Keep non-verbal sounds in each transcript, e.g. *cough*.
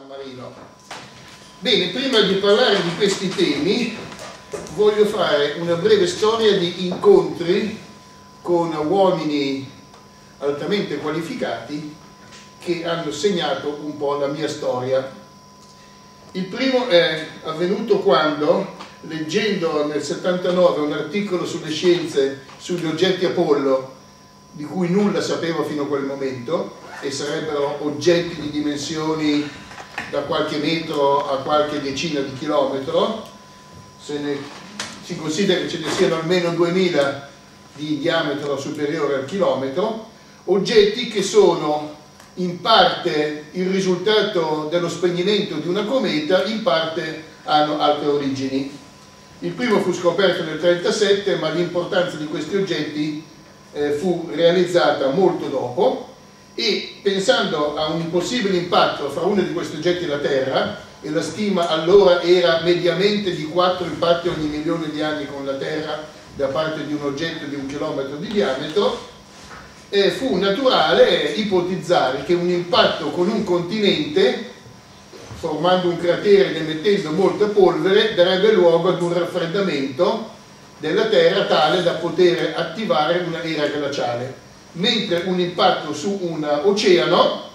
San Marino. Bene, prima di parlare di questi temi voglio fare una breve storia di incontri con uomini altamente qualificati che hanno segnato un po' la mia storia. Il primo è avvenuto quando, leggendo nel 79 un articolo sulle scienze sugli oggetti Apollo, di cui nulla sapevo fino a quel momento, e sarebbero oggetti di dimensioni da qualche metro a qualche decina di chilometro, se ne, si considera che ce ne siano almeno 2000 di diametro superiore al chilometro, oggetti che sono in parte il risultato dello spegnimento di una cometa, in parte hanno altre origini. Il primo fu scoperto nel 1937, ma l'importanza di questi oggetti eh, fu realizzata molto dopo e pensando a un possibile impatto fra uno di questi oggetti e la Terra, e la stima allora era mediamente di 4 impatti ogni milione di anni con la Terra da parte di un oggetto di un chilometro di diametro, eh, fu naturale ipotizzare che un impatto con un continente, formando un cratere ed emettendo molta polvere, darebbe luogo ad un raffreddamento della Terra tale da poter attivare una era glaciale, mentre un impatto su un oceano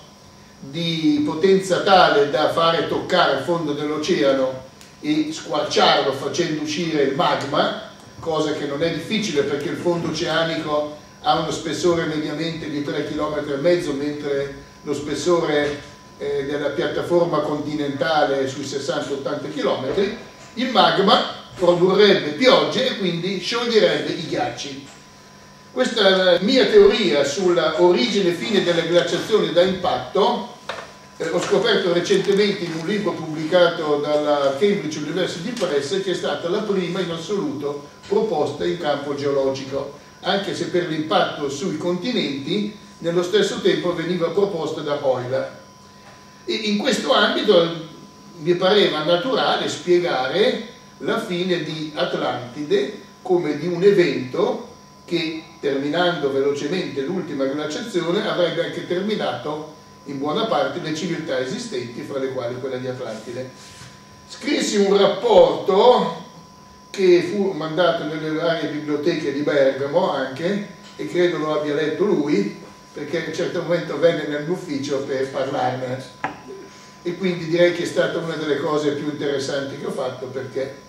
di potenza tale da fare toccare il fondo dell'oceano e squarciarlo facendo uscire il magma, cosa che non è difficile perché il fondo oceanico ha uno spessore mediamente di 3,5 km, mentre lo spessore eh, della piattaforma continentale è sui 60-80 km, il magma produrrebbe piogge e quindi scioglierebbe i ghiacci. Questa è la mia teoria sulla origine e fine delle glaciazioni da impatto eh, ho scoperto recentemente in un libro pubblicato dalla Cambridge University Press che è stata la prima in assoluto proposta in campo geologico anche se per l'impatto sui continenti nello stesso tempo veniva proposta da Euler. E in questo ambito mi pareva naturale spiegare la fine di Atlantide come di un evento che, terminando velocemente l'ultima glaciazione, avrebbe anche terminato in buona parte le civiltà esistenti, fra le quali quella di Atlantide. Scrissi un rapporto che fu mandato nelle varie biblioteche di Bergamo anche, e credo lo abbia letto lui, perché a un certo momento venne nel mio ufficio per parlarne. E quindi direi che è stata una delle cose più interessanti che ho fatto, perché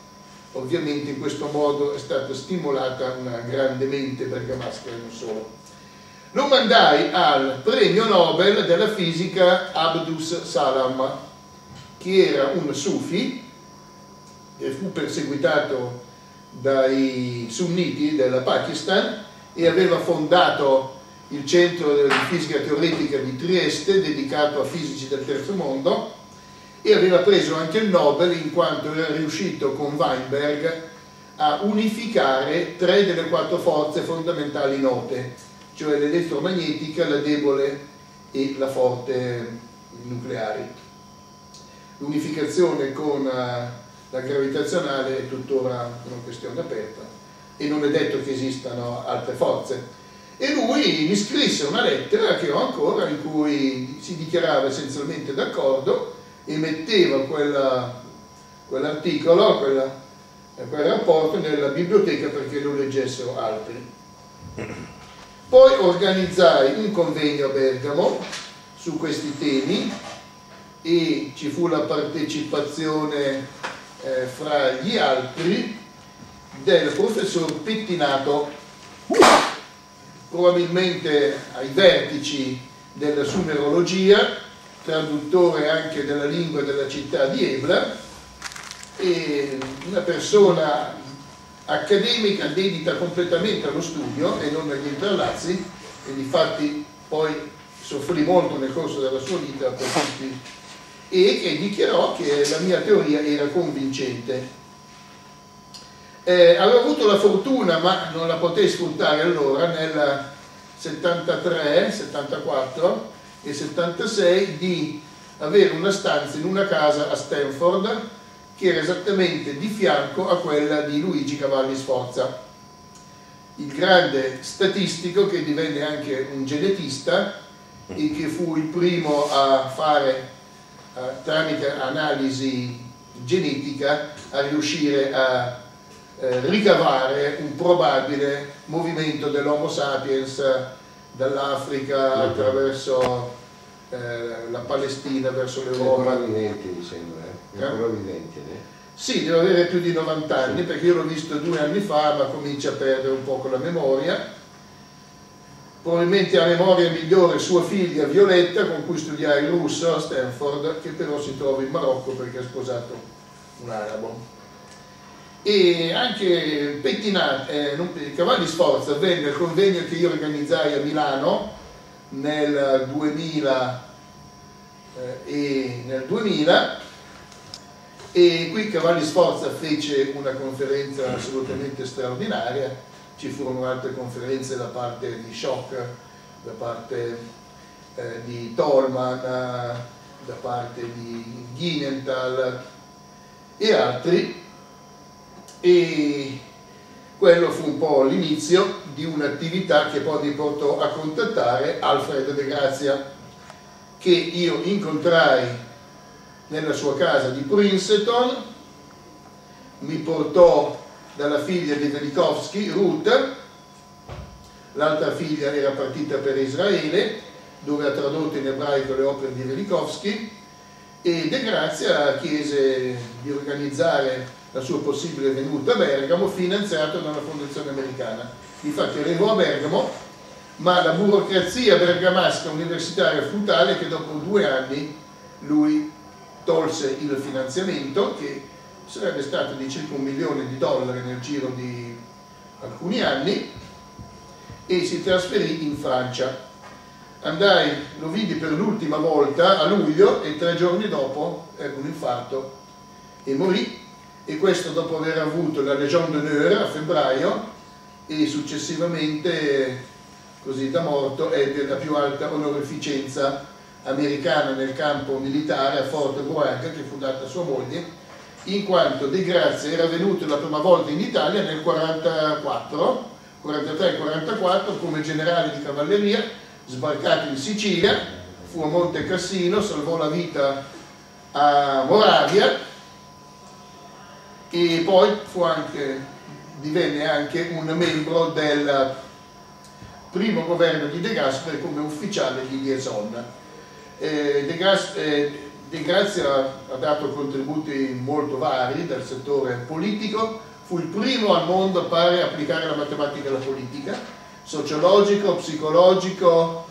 ovviamente in questo modo è stata stimolata una grande mente bergamasca e non solo. Lo mandai al premio Nobel della fisica Abdus Salam, che era un sufi e fu perseguitato dai sunniti del Pakistan e aveva fondato il centro di fisica teoretica di Trieste dedicato a fisici del terzo mondo e aveva preso anche il Nobel in quanto era riuscito con Weinberg a unificare tre delle quattro forze fondamentali note, cioè l'elettromagnetica, la debole e la forte nucleare. L'unificazione con uh, la gravitazionale è tuttora una questione aperta e non è detto che esistano altre forze. E lui mi scrisse una lettera che ho ancora in cui si dichiarava essenzialmente d'accordo e metteva quell'articolo, quella, quel rapporto nella biblioteca perché lo leggessero altri. Poi organizzai un convegno a Bergamo su questi temi e ci fu la partecipazione eh, fra gli altri del professor Pettinato, probabilmente ai vertici della sumerologia, traduttore anche della lingua della città di Ebla, e una persona accademica dedita completamente allo studio e non agli interlazzi, e difatti poi soffrì molto nel corso della sua vita per tutti e che dichiarò che la mia teoria era convincente. Eh, avevo avuto la fortuna, ma non la potei sfruttare allora, nel 73, 74 e 76, di avere una stanza in una casa a Stanford che era esattamente di fianco a quella di Luigi Cavalli Sforza, il grande statistico che divenne anche un genetista e che fu il primo a fare tramite analisi genetica a riuscire a eh, ricavare un probabile movimento dell'Homo sapiens dall'Africa attraverso eh, la Palestina verso l'Europa. È ancora vivente mi sembra, eh? è ancora vivente. Eh? Sì, deve avere più di 90 anni perché io l'ho visto due anni fa ma comincia a perdere un po' la memoria. Probabilmente ha memoria migliore sua figlia Violetta con cui studiai il russo a Stanford che però si trova in Marocco perché ha sposato un arabo. E anche Pettinati, eh, Cavalli Sforza venne al convegno che io organizzai a Milano nel 2000 eh, e nel 2000 e qui Cavalli Sforza fece una conferenza assolutamente straordinaria, ci furono altre conferenze da parte di Schock, da parte eh, di Tolman, da parte di Ginenthal e altri. E quello fu un po' l'inizio di un'attività che poi mi portò a contattare Alfredo De Grazia che io incontrai nella sua casa di Princeton, mi portò dalla figlia di Velikovsky, Ruth, l'altra figlia era partita per Israele, dove ha tradotto in ebraico le opere di Velikovsky, e De Grazia chiese di organizzare la sua possibile venuta a Bergamo finanziato dalla fondazione americana. Infatti arrivò a Bergamo, ma la burocrazia bergamasca universitaria fu tale che dopo due anni lui tolse il finanziamento che sarebbe stato di circa un milione di dollari nel giro di alcuni anni e si trasferì in Francia. Andai, lo vidi per l'ultima volta a luglio e tre giorni dopo ebbe un infarto e morì e questo dopo aver avuto la Legion d'honneur a febbraio e successivamente così da morto ebbe la più alta onorificenza americana nel campo militare a Fort Bragg che fu data a sua moglie in quanto De Grazia era venuto la prima volta in Italia nel 44 43-44 come generale di cavalleria sbarcato in Sicilia fu a Monte Cassino salvò la vita a Moravia e poi anche, divenne anche un membro del primo governo di De Gasperi come ufficiale di liaison. Eh, De, Gas, eh, De Grazia ha dato contributi molto vari dal settore politico, fu il primo al mondo a pare applicare la matematica alla politica, sociologico, psicologico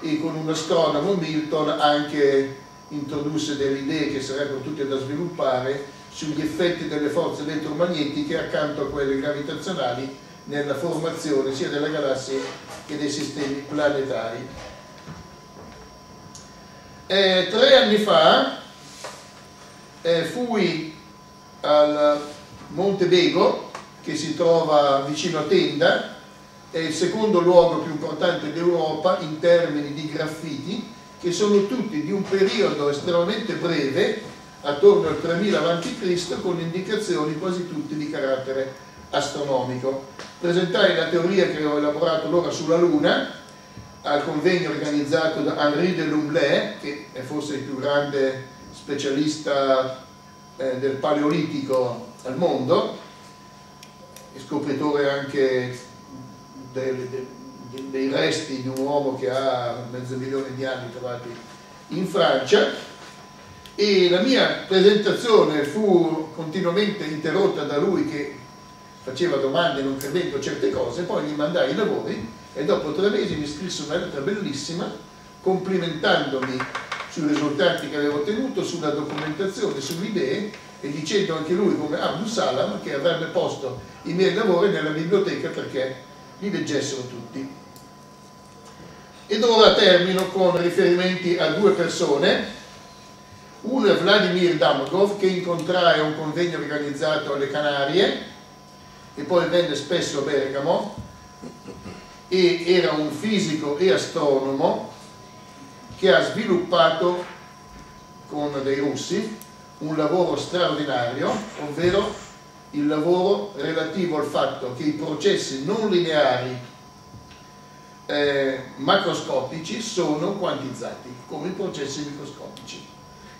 e con un astronomo Milton anche introdusse delle idee che sarebbero tutte da sviluppare sugli effetti delle forze elettromagnetiche accanto a quelle gravitazionali nella formazione sia delle galassie che dei sistemi planetari. Eh, tre anni fa eh, fui al Monte Bego, che si trova vicino a Tenda, è il secondo luogo più importante d'Europa in termini di graffiti, che sono tutti di un periodo estremamente breve, attorno al 3000 a.C., con indicazioni quasi tutte di carattere astronomico. Presentai la teoria che ho elaborato allora sulla Luna, al convegno organizzato da Henri de Lumblay, che è forse il più grande specialista eh, del paleolitico al mondo, scopritore anche dei, dei, dei resti di un uomo che ha mezzo milione di anni trovati in Francia, e la mia presentazione fu continuamente interrotta da lui che faceva domande non credendo certe cose, poi gli mandai i lavori e dopo tre mesi mi scrisse una lettera bellissima complimentandomi sui risultati che avevo ottenuto, sulla documentazione, sulle idee e dicendo anche lui come Abdul Salam che avrebbe posto i miei lavori nella biblioteca perché li leggessero tutti. Ed ora termino con riferimenti a due persone, uno è Vladimir Damokov che incontrai a un convegno organizzato alle Canarie e poi venne spesso a Bergamo e era un fisico e astronomo che ha sviluppato con dei russi un lavoro straordinario, ovvero il lavoro relativo al fatto che i processi non lineari eh, macroscopici sono quantizzati come i processi microscopici.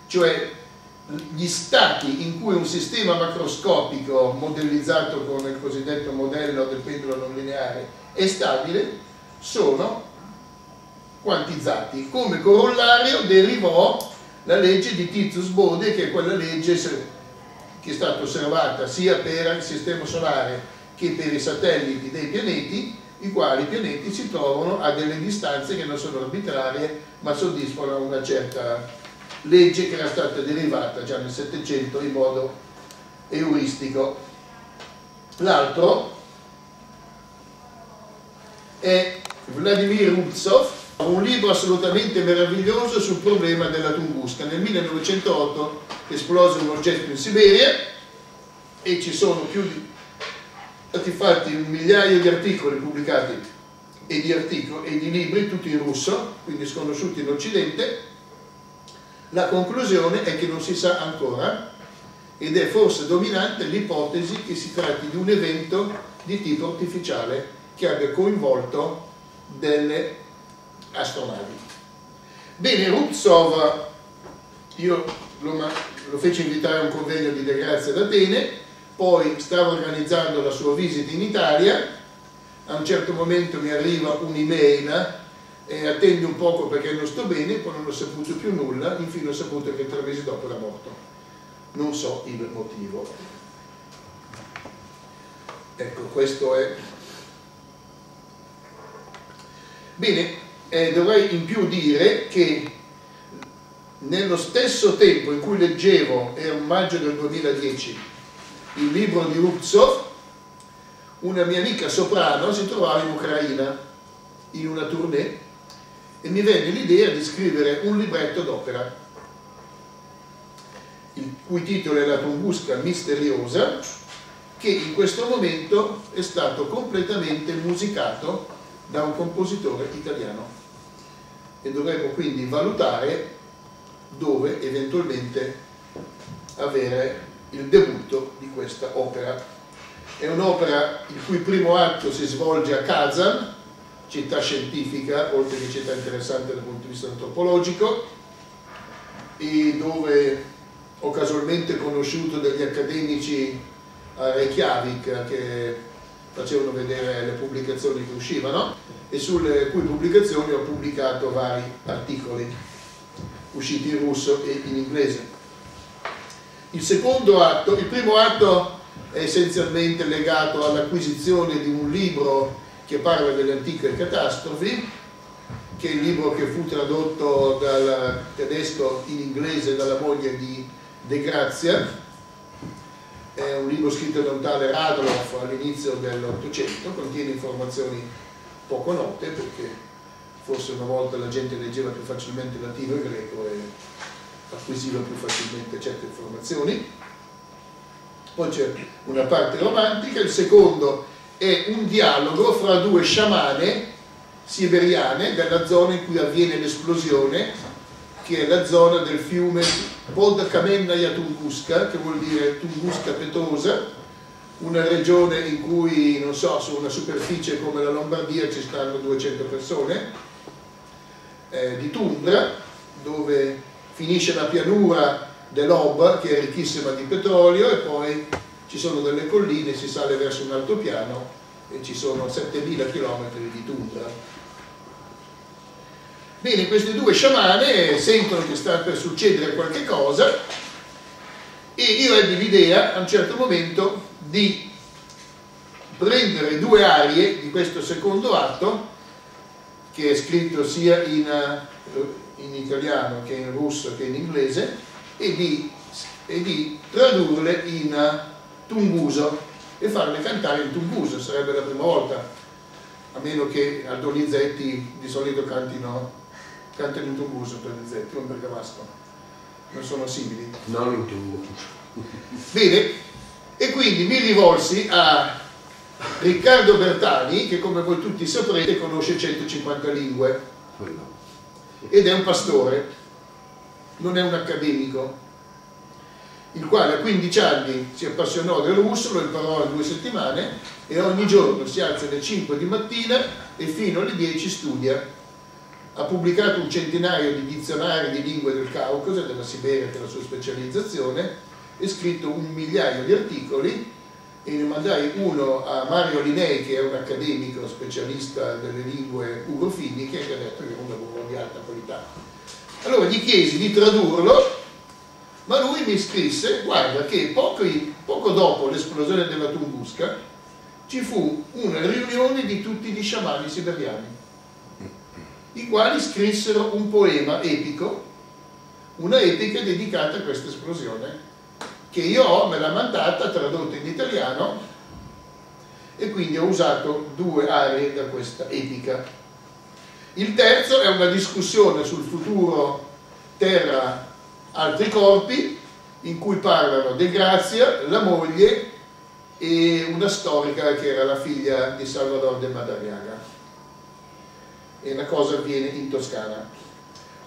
Cioè gli stati in cui un sistema macroscopico modellizzato con il cosiddetto modello del pendolo non lineare è stabile, sono quantizzati. Come corollario derivò la legge di Tizius Bode, che è quella legge che è stata osservata sia per il sistema solare che per i satelliti dei pianeti, i quali pianeti si trovano a delle distanze che non sono arbitrarie ma soddisfano una certa legge che era stata derivata già nel Settecento in modo euristico. L'altro è Vladimir Rubtsov, un libro assolutamente meraviglioso sul problema della Tunguska. Nel 1908 esplose un oggetto in Siberia e ci sono più di stati fatti un migliaio di articoli pubblicati e di, articoli, e di libri, tutti in russo, quindi sconosciuti in Occidente. La conclusione è che non si sa ancora ed è forse dominante l'ipotesi che si tratti di un evento di tipo artificiale che abbia coinvolto delle astronavi. Bene, Rupsov, io lo, lo fece invitare a un convegno di De Grazia ad Atene, poi stava organizzando la sua visita in Italia, a un certo momento mi arriva un'email e attendi un poco perché non sto bene, poi non ho saputo più nulla, infine ho saputo che tre mesi dopo era morto. Non so il motivo. Ecco, questo è... Bene, eh, dovrei in più dire che nello stesso tempo in cui leggevo, era un maggio del 2010, il libro di Rubtsov, una mia amica soprano si trovava in Ucraina in una tournée e mi venne l'idea di scrivere un libretto d'opera il cui titolo è La Tunguska misteriosa che in questo momento è stato completamente musicato da un compositore italiano e dovremmo quindi valutare dove eventualmente avere il debutto di questa opera. È un'opera il cui primo atto si svolge a Kazan, città scientifica, oltre che città interessante dal punto di vista antropologico, e dove ho casualmente conosciuto degli accademici a Reykjavik che facevano vedere le pubblicazioni che uscivano e sulle cui pubblicazioni ho pubblicato vari articoli usciti in russo e in inglese. Il secondo atto, il primo atto è essenzialmente legato all'acquisizione di un libro che parla delle antiche catastrofi, che è il libro che fu tradotto dal tedesco in inglese dalla moglie di De Grazia, è un libro scritto da un tale Radloff all'inizio dell'Ottocento, contiene informazioni poco note perché forse una volta la gente leggeva più facilmente latino e greco e acquisiva più facilmente certe informazioni. Poi c'è una parte romantica, il secondo è un dialogo fra due sciamane siberiane della zona in cui avviene l'esplosione, che è la zona del fiume Podkamennaya Tunguska, che vuol dire Tunguska petosa, una regione in cui, non so, su una superficie come la Lombardia ci stanno 200 persone, eh, di tundra, dove finisce la pianura dell'Ob che è ricchissima di petrolio e poi ci sono delle colline, si sale verso un altopiano e ci sono 7000 km di tundra. Bene, queste due sciamane sentono che sta per succedere qualche cosa e io ebbi l'idea a un certo momento di prendere due arie di questo secondo atto che è scritto sia in in italiano che in russo che in inglese e di, e di tradurle in tunguso e farle cantare in tunguso, sarebbe la prima volta, a meno che a Donizetti di solito cantino, cantino in tunguso Donizetti o in bergamasco, non sono simili. Non in tunguso. Bene, e quindi mi rivolsi a Riccardo Bertani, che come voi tutti saprete conosce 150 lingue. Ed è un pastore, non è un accademico, il quale a 15 anni si appassionò del russo, lo imparò in due settimane e ogni giorno si alza alle 5 di mattina e fino alle 10 studia ha pubblicato un centinaio di dizionari di lingue del Caucaso e della Siberia per la sua specializzazione, e scritto un migliaio di articoli e ne mandai uno a Mario Linei che è un accademico specialista delle lingue urofiniche che ha detto che è un lavoro di alta qualità. Allora gli chiesi di tradurlo, ma lui mi scrisse, guarda che poco, poco dopo l'esplosione della Tunguska ci fu una riunione di tutti gli sciamani siberiani i quali scrissero un poema epico, una epica dedicata a questa esplosione, che io ho, me l'ha mandata, tradotta in italiano, e quindi ho usato due aree da questa epica. Il terzo è una discussione sul futuro Terra altri corpi, in cui parlano De Grazia, la moglie e una storica che era la figlia di Salvador de Madariaga e la cosa avviene in Toscana.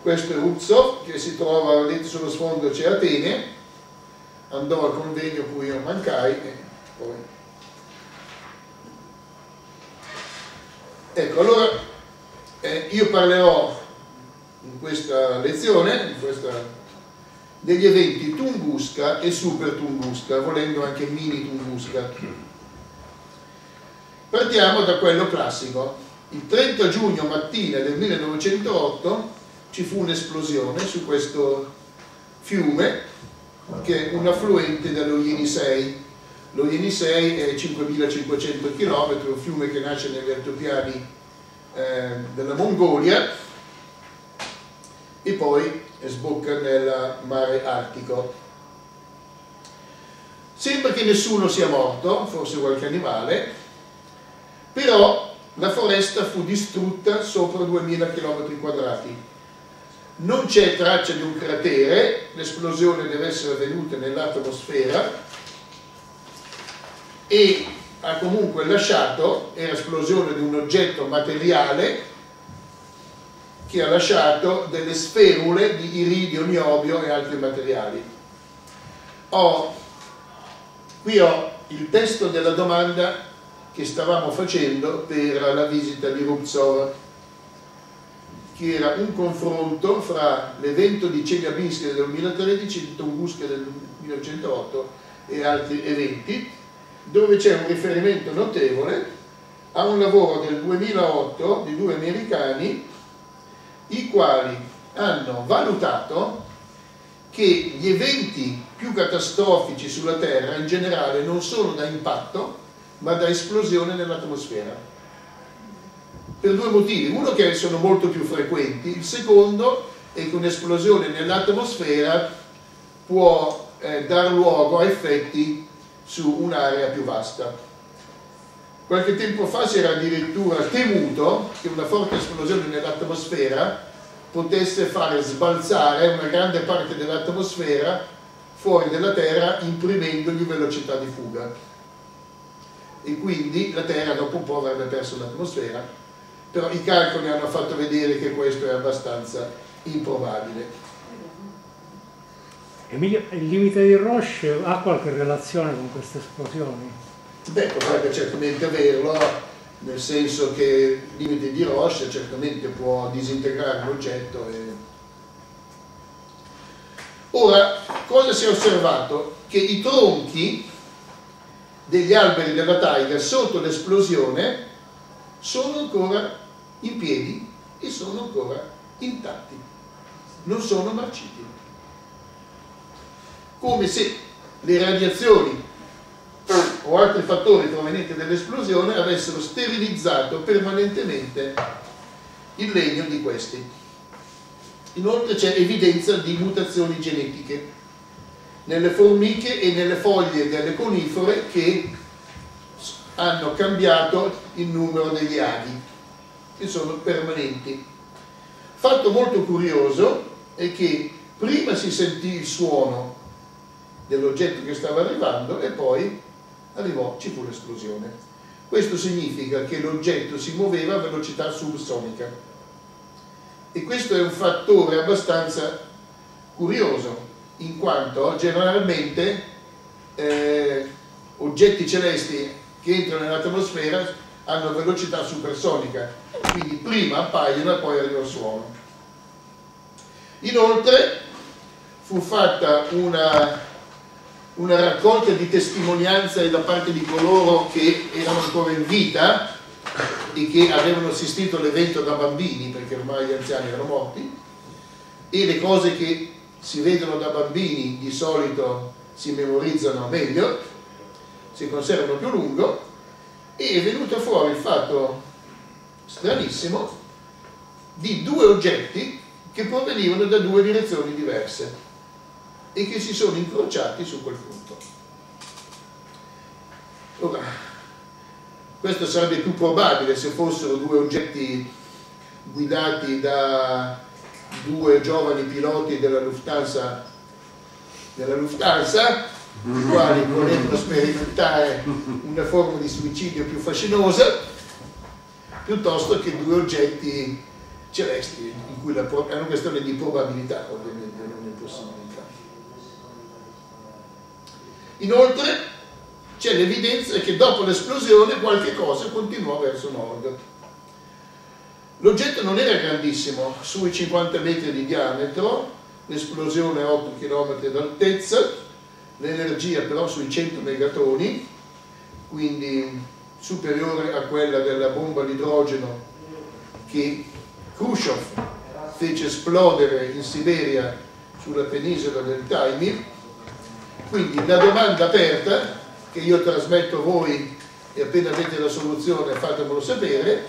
Questo è Uzzo, che si trova, vedete sullo sfondo c'è Atene, andò al convegno cui io mancai e poi... Ecco, allora eh, io parlerò in questa lezione, in questa, degli eventi Tunguska e Super Tunguska, volendo anche Mini Tunguska. Partiamo da quello classico, il 30 giugno mattina del 1908 ci fu un'esplosione su questo fiume che è un affluente dello Yenisei. Lo Yenisei è 5500 km, un fiume che nasce negli altopiani eh, della Mongolia e poi sbocca nel mare Artico. Sembra che nessuno sia morto, forse qualche animale, però la foresta fu distrutta sopra 2000 km quadrati. Non c'è traccia di un cratere, l'esplosione deve essere avvenuta nell'atmosfera e ha comunque lasciato, è l'esplosione di un oggetto materiale che ha lasciato delle sferule di iridio, niobio e altri materiali. Ho, qui ho il testo della domanda che stavamo facendo per la visita di Rubtsov, che era un confronto fra l'evento di Chelyabinsk del 2013 e di Tunguska del 1908 e altri eventi, dove c'è un riferimento notevole a un lavoro del 2008 di due americani i quali hanno valutato che gli eventi più catastrofici sulla Terra in generale non sono da impatto ma da esplosione nell'atmosfera. Per due motivi, uno che sono molto più frequenti, il secondo è che un'esplosione nell'atmosfera può eh, dar luogo a effetti su un'area più vasta. Qualche tempo fa si era addirittura temuto che una forte esplosione nell'atmosfera potesse fare sbalzare una grande parte dell'atmosfera fuori dalla Terra imprimendogli velocità di fuga e quindi la Terra dopo un po' avrebbe perso l'atmosfera, però i calcoli hanno fatto vedere che questo è abbastanza improbabile. Emilio, il limite di Roche ha qualche relazione con queste esplosioni? Beh, potrebbe certamente averlo, nel senso che il limite di Roche certamente può disintegrare l'oggetto. E... Ora, cosa si è osservato? Che i tronchi degli alberi della taiga sotto l'esplosione sono ancora in piedi e sono ancora intatti, non sono marciti. Come se le radiazioni o altri fattori provenienti dall'esplosione avessero sterilizzato permanentemente il legno di questi. Inoltre c'è evidenza di mutazioni genetiche nelle formiche e nelle foglie delle conifere che hanno cambiato il numero degli aghi, che sono permanenti. Fatto molto curioso è che prima si sentì il suono dell'oggetto che stava arrivando e poi arrivò, ci fu l'esplosione. Questo significa che l'oggetto si muoveva a velocità subsonica e questo è un fattore abbastanza curioso in quanto generalmente eh, oggetti celesti che entrano nell'atmosfera hanno velocità supersonica, quindi prima appaiono e poi arriva il suono. Inoltre fu fatta una, una raccolta di testimonianze da parte di coloro che erano ancora in vita e che avevano assistito all'evento da bambini, perché ormai gli anziani erano morti, e le cose che si vedono da bambini di solito si memorizzano meglio, si conservano più a lungo, e è venuto fuori il fatto stranissimo di due oggetti che provenivano da due direzioni diverse e che si sono incrociati su quel punto. Ora, questo sarebbe più probabile se fossero due oggetti guidati da due giovani piloti della Lufthansa, della Lufthansa i quali *laughs* volevano sperimentare una forma di suicidio più fascinosa piuttosto che due oggetti celesti in cui la, è una questione di probabilità ovviamente non è possibilità inoltre c'è l'evidenza che dopo l'esplosione qualche cosa continuò verso nord l'oggetto non era grandissimo sui 50 metri di diametro l'esplosione a 8 km d'altezza l'energia però sui 100 megatoni, quindi superiore a quella della bomba d'idrogeno che Khrushchev fece esplodere in Siberia sulla penisola del Taimir. Quindi la domanda aperta che io trasmetto a voi e appena avete la soluzione fatemelo sapere,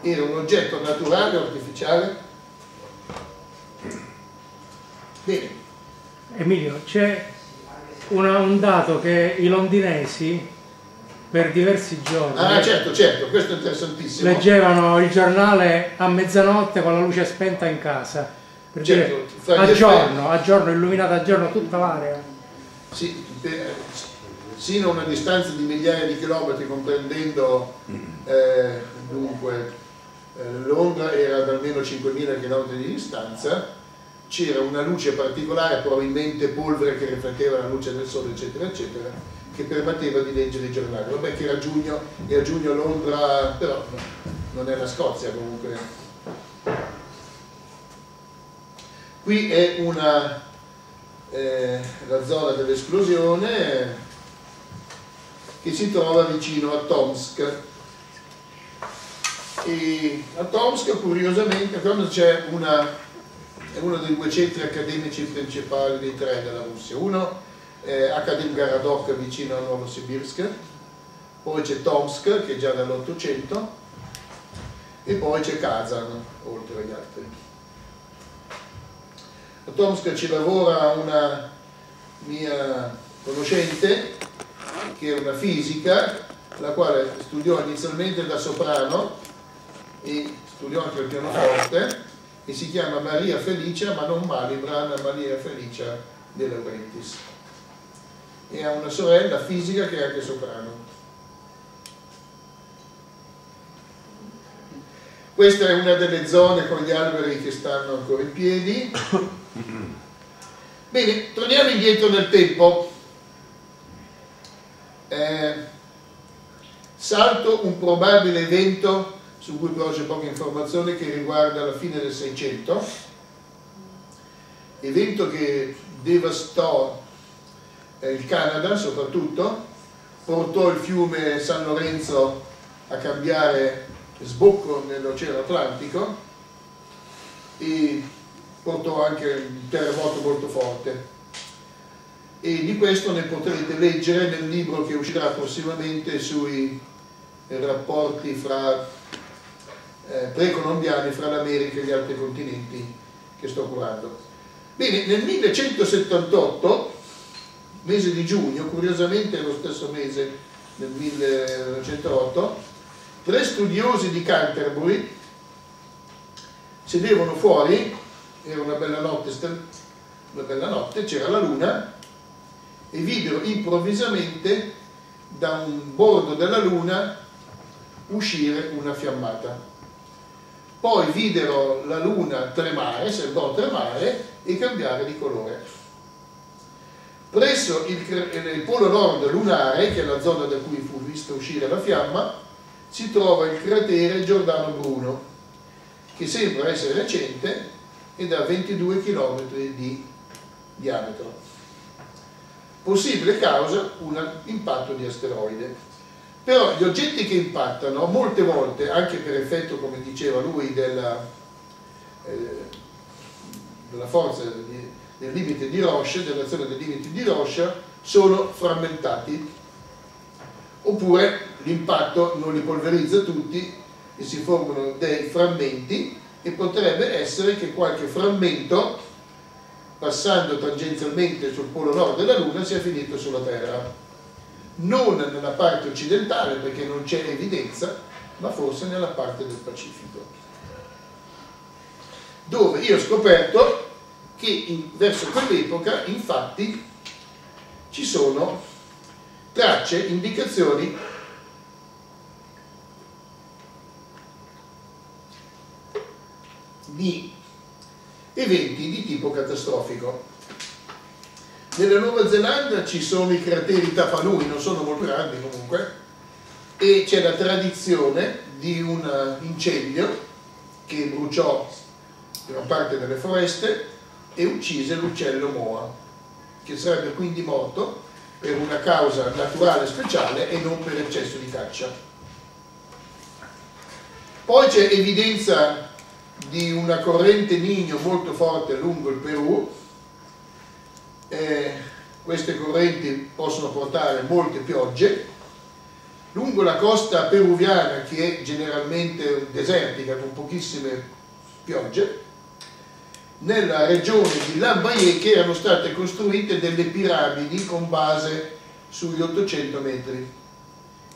era un oggetto naturale o artificiale? Bene. Emilio, c'è un dato che i londinesi per diversi giorni ah certo certo questo è interessantissimo leggevano il giornale a mezzanotte con la luce spenta in casa per certo, dire, a giorno a giorno illuminata a giorno tutta l'area sì, sino a una distanza di migliaia di chilometri comprendendo eh, dunque eh, Londra era ad almeno 5.000 km di distanza c'era una luce particolare, probabilmente polvere che rifletteva la luce del sole, eccetera, eccetera, che permetteva di leggere i giornali. Vabbè che era giugno e a giugno Londra, però non è la Scozia comunque. Qui è una, eh, la zona dell'esplosione che si trova vicino a Tomsk. E a Tomsk, curiosamente, c'è una è uno dei due centri accademici principali dei tre della Russia. Uno è Akademgaradok vicino a Novosibirsk, poi c'è Tomsk che è già dall'Ottocento e poi c'è Kazan oltre agli altri. A Tomsk ci lavora una mia conoscente che è una fisica la quale studiò inizialmente da soprano e studiò anche il pianoforte che si chiama Maria Felicia, ma non Malibran, Maria Felicia De Laurentiis. E ha una sorella fisica che è anche soprano. Questa è una delle zone con gli alberi che stanno ancora in piedi. Bene, torniamo indietro nel tempo. Eh, salto un probabile evento su cui però c'è poca informazione che riguarda la fine del 600 evento che devastò eh, il Canada soprattutto portò il fiume San Lorenzo a cambiare sbocco nell'Oceano Atlantico e portò anche un terremoto molto forte e di questo ne potrete leggere nel libro che uscirà prossimamente sui rapporti fra eh, precolombiani fra l'America e gli altri continenti che sto curando. Bene, nel 1178, mese di giugno, curiosamente è lo stesso mese del 1908, tre studiosi di Canterbury sedevano fuori, era una bella notte, una bella notte c'era la luna, e videro improvvisamente da un bordo della luna uscire una fiammata poi videro la luna tremare, sembrò tremare e cambiare di colore. Presso il, il polo nord lunare, che è la zona da cui fu vista uscire la fiamma, si trova il cratere Giordano Bruno, che sembra essere recente ed ha 22 km di diametro. Possibile causa un impatto di asteroide. Però gli oggetti che impattano molte volte, anche per effetto, come diceva lui, della, eh, della forza di, del limite di Roche, dell'azione dei limiti di Roche, sono frammentati. Oppure l'impatto non li polverizza tutti e si formano dei frammenti e potrebbe essere che qualche frammento passando tangenzialmente sul polo nord della Luna sia finito sulla Terra. Non nella parte occidentale perché non c'è evidenza, ma forse nella parte del Pacifico. Dove io ho scoperto che in, verso quell'epoca infatti ci sono tracce, indicazioni di eventi di tipo catastrofico. Nella Nuova Zelanda ci sono i crateri Tapanui, non sono molto grandi comunque, e c'è la tradizione di un incendio che bruciò gran parte delle foreste e uccise l'uccello Moa, che sarebbe quindi morto per una causa naturale speciale e non per eccesso di caccia. Poi c'è evidenza di una corrente Nigno molto forte lungo il Perù. Eh, queste correnti possono portare molte piogge. Lungo la costa peruviana, che è generalmente desertica con pochissime piogge, nella regione di Lambayeque erano state costruite delle piramidi con base sugli 800 metri,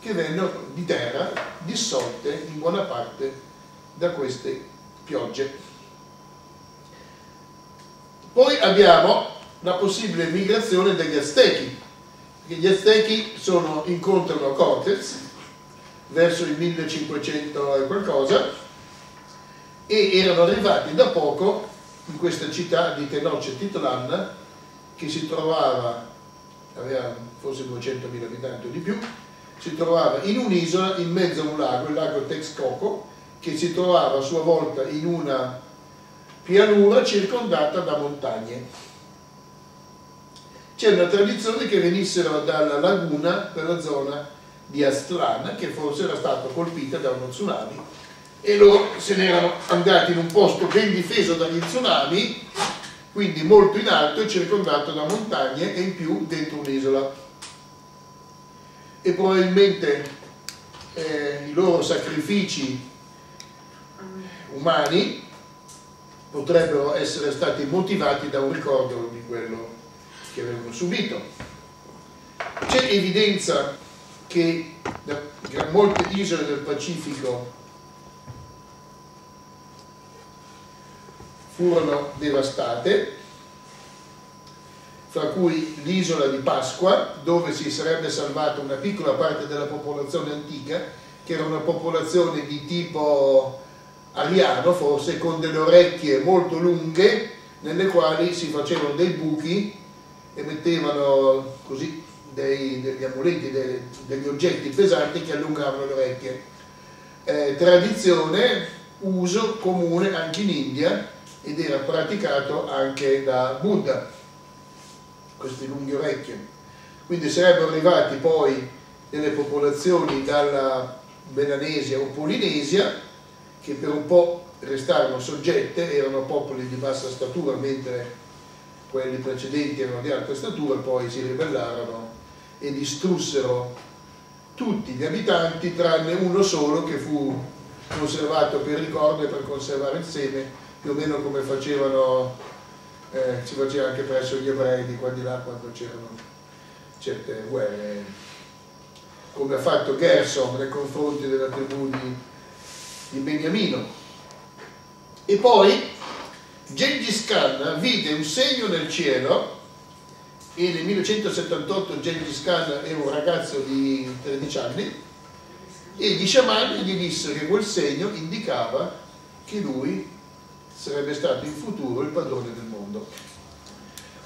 che vennero di terra dissolte in buona parte da queste piogge. Poi abbiamo la possibile migrazione degli Aztechi. Gli Aztechi sono, incontrano Cortez verso il 1500 e qualcosa e erano arrivati da poco in questa città di Tenochtitlan che si trovava, aveva forse 200.000 abitanti o di più, si trovava in un'isola in mezzo a un lago, il lago Texcoco, che si trovava a sua volta in una pianura circondata da montagne. C'è una tradizione che venissero dalla laguna per la zona di Aztlana, che forse era stata colpita da uno tsunami, e loro se ne erano andati in un posto ben difeso dagli tsunami, quindi molto in alto e circondato da montagne e in più dentro un'isola. E probabilmente eh, i loro sacrifici umani potrebbero essere stati motivati da un ricordo di quello che avevano subito. C'è evidenza che molte isole del Pacifico furono devastate, fra cui l'isola di Pasqua, dove si sarebbe salvata una piccola parte della popolazione antica, che era una popolazione di tipo ariano forse con delle orecchie molto lunghe nelle quali si facevano dei buchi e mettevano così dei, degli amuleti, dei, degli oggetti pesanti che allungavano le orecchie. Eh, tradizione, uso comune anche in India ed era praticato anche da Buddha, queste lunghe orecchie. Quindi sarebbero arrivati poi delle popolazioni dalla Melanesia o Polinesia che per un po' restarono soggette, erano popoli di bassa statura, mentre quelli precedenti erano di alta statura, poi si ribellarono e distrussero tutti gli abitanti tranne uno solo che fu conservato per ricordo e per conservare il seme, più o meno come facevano, eh, si faceva anche presso gli ebrei di qua di là quando c'erano certe guerre, come ha fatto Gerson nei confronti della tribù di di Beniamino. E poi Gengis Khan vide un segno nel cielo e nel 1178 Gengis Khan era un ragazzo di 13 anni e gli sciamani gli dissero che quel segno indicava che lui sarebbe stato in futuro il padrone del mondo.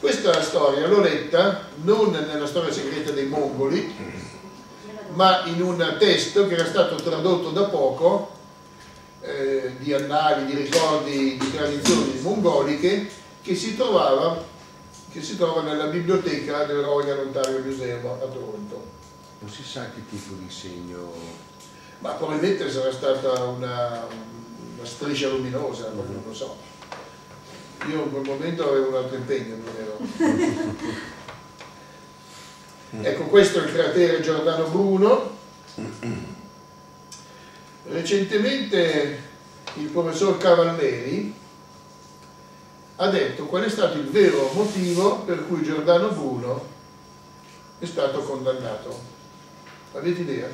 Questa storia l'ho letta non nella storia segreta dei mongoli, ma in un testo che era stato tradotto da poco eh, di annali, di ricordi, di tradizioni mongoliche che si trovava che si trova nella biblioteca del Royal Ontario Museum a Toronto. Non si sa che tipo di segno... Ma probabilmente sarà stata una, una striscia luminosa, non lo so. Io in quel momento avevo un altro impegno, non ero... *laughs* ecco, questo è il cratere Giordano Bruno. *clears throat* Recentemente il professor Cavalleri ha detto qual è stato il vero motivo per cui Giordano Bruno è stato condannato. Avete idea?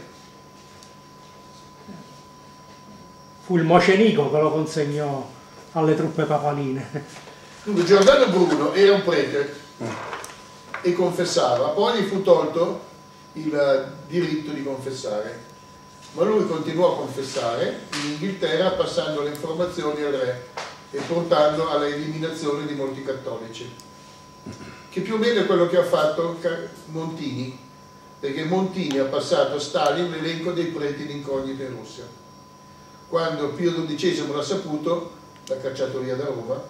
Fu il Mocenico che lo consegnò alle truppe papaline. Dunque Giordano Bruno era un prete e confessava, poi gli fu tolto il diritto di confessare, ma lui continuò a confessare in Inghilterra passando le informazioni al re e portando alla eliminazione di molti cattolici, che più o meno è quello che ha fatto Montini, perché Montini ha passato a Stalin l'elenco dei preti in incognito in Russia. Quando Pio XII l'ha saputo, l'ha cacciato via da Roma,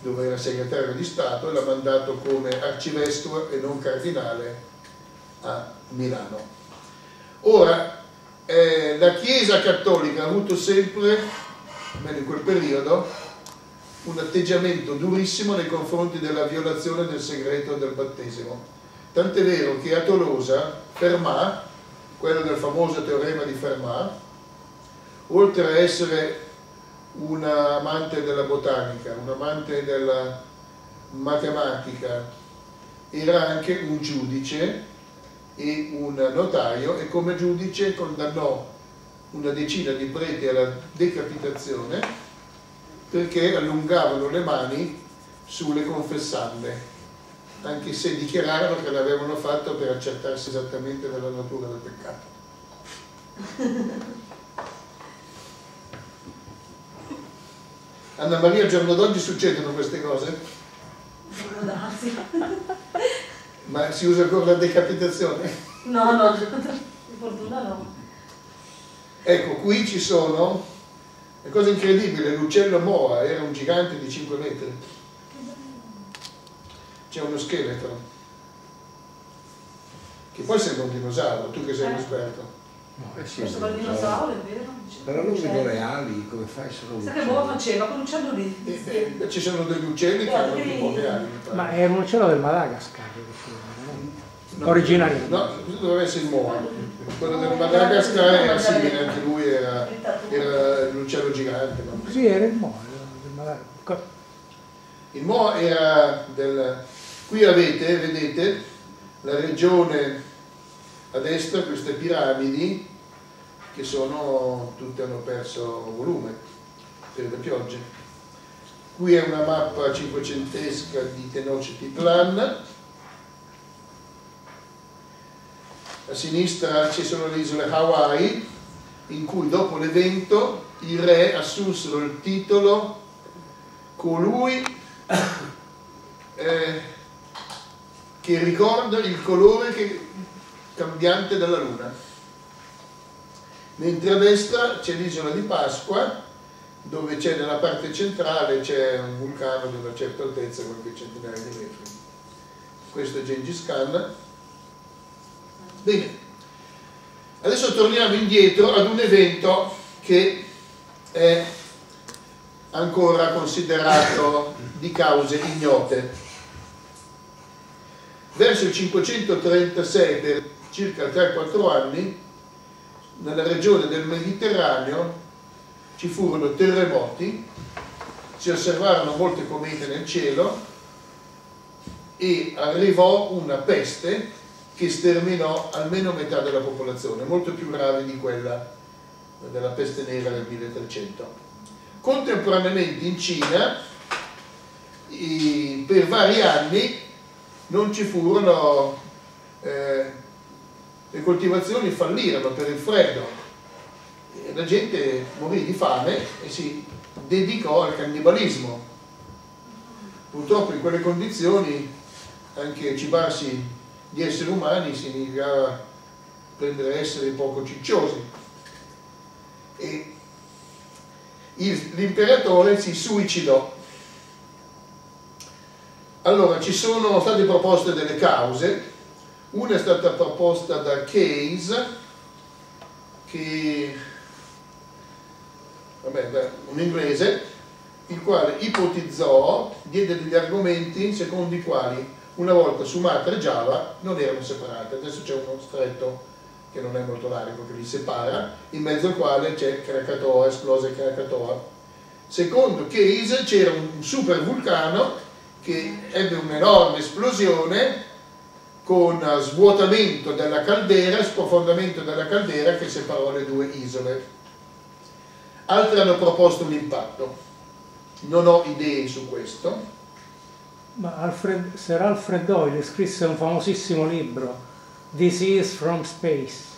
dove era segretario di Stato, e l'ha mandato come arcivescovo e non cardinale a Milano. Ora, eh, la Chiesa cattolica ha avuto sempre almeno in quel periodo, un atteggiamento durissimo nei confronti della violazione del segreto del battesimo. Tant'è vero che a Tolosa, Fermat, quello del famoso teorema di Fermat, oltre a essere un amante della botanica, un amante della matematica, era anche un giudice e un notaio e come giudice condannò una decina di preti alla decapitazione perché allungavano le mani sulle confessande, anche se dichiararono che l'avevano fatto per accertarsi esattamente della natura del peccato. Anna Maria, al giorno d'oggi succedono queste cose? Ma si usa ancora la decapitazione? No, no, *laughs* di fortuna no. Ecco, qui ci sono, è cosa incredibile, l'uccello Moa era un gigante di 5 metri. C'è uno scheletro, che poi sembra un dinosauro, tu che sei un Eh. esperto. No, eh sì, Questo dinosauro, è vero? Però non vedo le ali, come fai solo Sai che boa faceva quell'uccello lì? E, e ci sono degli uccelli che hanno più poche ali. Ma era un uccello del Madagascar, no? No, originario. No, questo doveva essere il Moa. Quello del Madagascar era simile, anche lui era, era l'uccello gigante. ma- Sì, era il Moa Madagascar. Il Mo era del... Qui avete, vedete, la regione a destra, queste piramidi, che sono, tutte hanno perso volume per le piogge. Qui è una mappa cinquecentesca di Tenochtitlan. A sinistra ci sono le isole Hawaii, in cui dopo l'evento i re assunsero il titolo colui eh, che ricorda il colore che- cambiante della luna. Mentre a destra c'è l'isola di Pasqua, dove c'è nella parte centrale c'è un vulcano di una certa altezza, qualche centinaia di metri. Questo è Gengis Khan. Bene, adesso torniamo indietro ad un evento che è ancora considerato di cause ignote. Verso il 536, per circa 3-4 anni, nella regione del Mediterraneo ci furono terremoti, si osservarono molte comete nel cielo e arrivò una peste che sterminò almeno metà della popolazione, molto più grave di quella della peste nera del 1300. Contemporaneamente in Cina, per vari anni, non ci furono, eh, le coltivazioni fallirono per il freddo, la gente morì di fame e si dedicò al cannibalismo. Purtroppo in quelle condizioni anche cibarsi di esseri umani significava prendere esseri poco cicciosi. E l'imperatore si suicidò. Allora, ci sono state proposte delle cause, una è stata proposta da Case, che, vabbè, un inglese, il quale ipotizzò, diede degli argomenti secondo i quali una volta Sumatra e Java non erano separate, adesso c'è uno stretto che non è molto largo che li separa, in mezzo al quale c'è Krakatoa, esplose Krakatoa. Secondo Case c'era un super vulcano che ebbe un'enorme esplosione con svuotamento della caldera, sprofondamento della caldera che separò le due isole. Altri hanno proposto un impatto. Non ho idee su questo. Ma Alfred, Sir Alfred Doyle scrisse un famosissimo libro, Disease from Space.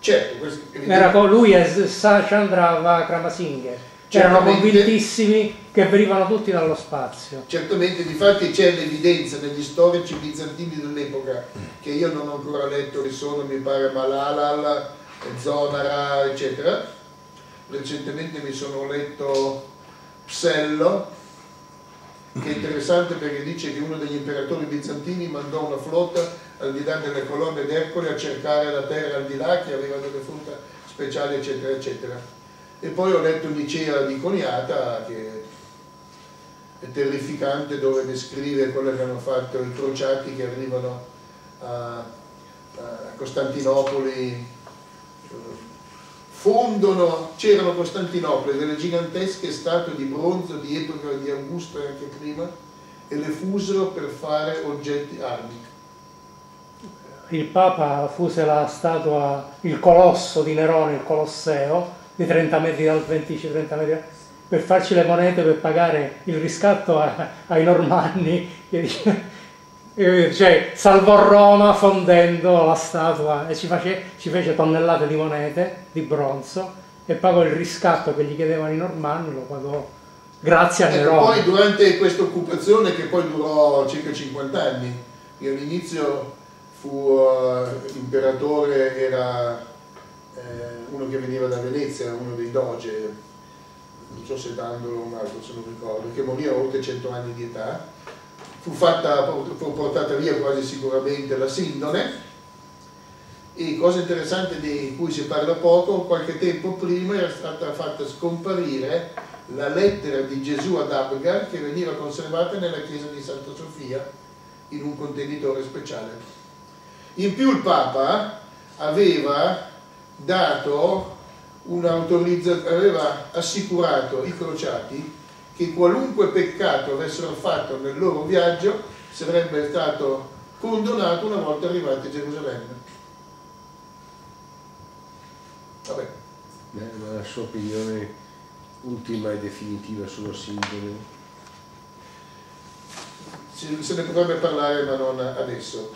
Certo, Era con lui e Chandra Kramasinghe erano convintissimi che venivano tutti dallo spazio. Certamente, difatti c'è l'evidenza negli storici bizantini dell'epoca, che io non ho ancora letto, li sono, mi pare Malalal, Zonara, eccetera. Recentemente mi sono letto Psello, che è interessante perché dice che uno degli imperatori bizantini mandò una flotta al di là delle colonne d'Ercole a cercare la terra al di là che aveva delle frutta speciali, eccetera, eccetera. E poi ho letto Nicea di Coniata che è terrificante dove descrive quello che hanno fatto i crociati che arrivano a, a Costantinopoli fondono, c'erano Costantinopoli delle gigantesche statue di bronzo di epoca di Augusto e anche prima e le fusero per fare oggetti armi. Il Papa fuse la statua, il colosso di Nerone, il Colosseo, di 30 metri dal 25-30 metri per farci le monete per pagare il riscatto a, ai normanni cioè salvò Roma fondendo la statua e ci, face, ci, fece tonnellate di monete di bronzo e pagò il riscatto che gli chiedevano i normanni lo pagò grazie a Nerone poi durante questa occupazione che poi durò circa 50 anni all'inizio fu uh, imperatore era eh, uno che veniva da Venezia, uno dei doge, non so se Dandolo o un altro se non ricordo, che morì a oltre 100 anni di età, fu, fatta, fu portata via quasi sicuramente la sindone e cosa interessante di cui si parla poco, qualche tempo prima era stata fatta scomparire la lettera di Gesù ad Abgar che veniva conservata nella chiesa di Santa Sofia in un contenitore speciale. In più il Papa aveva dato un'autorizzazione, aveva assicurato i crociati che qualunque peccato avessero fatto nel loro viaggio sarebbe stato condonato una volta arrivati a Gerusalemme. Vabbè. La sua opinione ultima e definitiva sullo sindone? Se ne potrebbe parlare ma non adesso.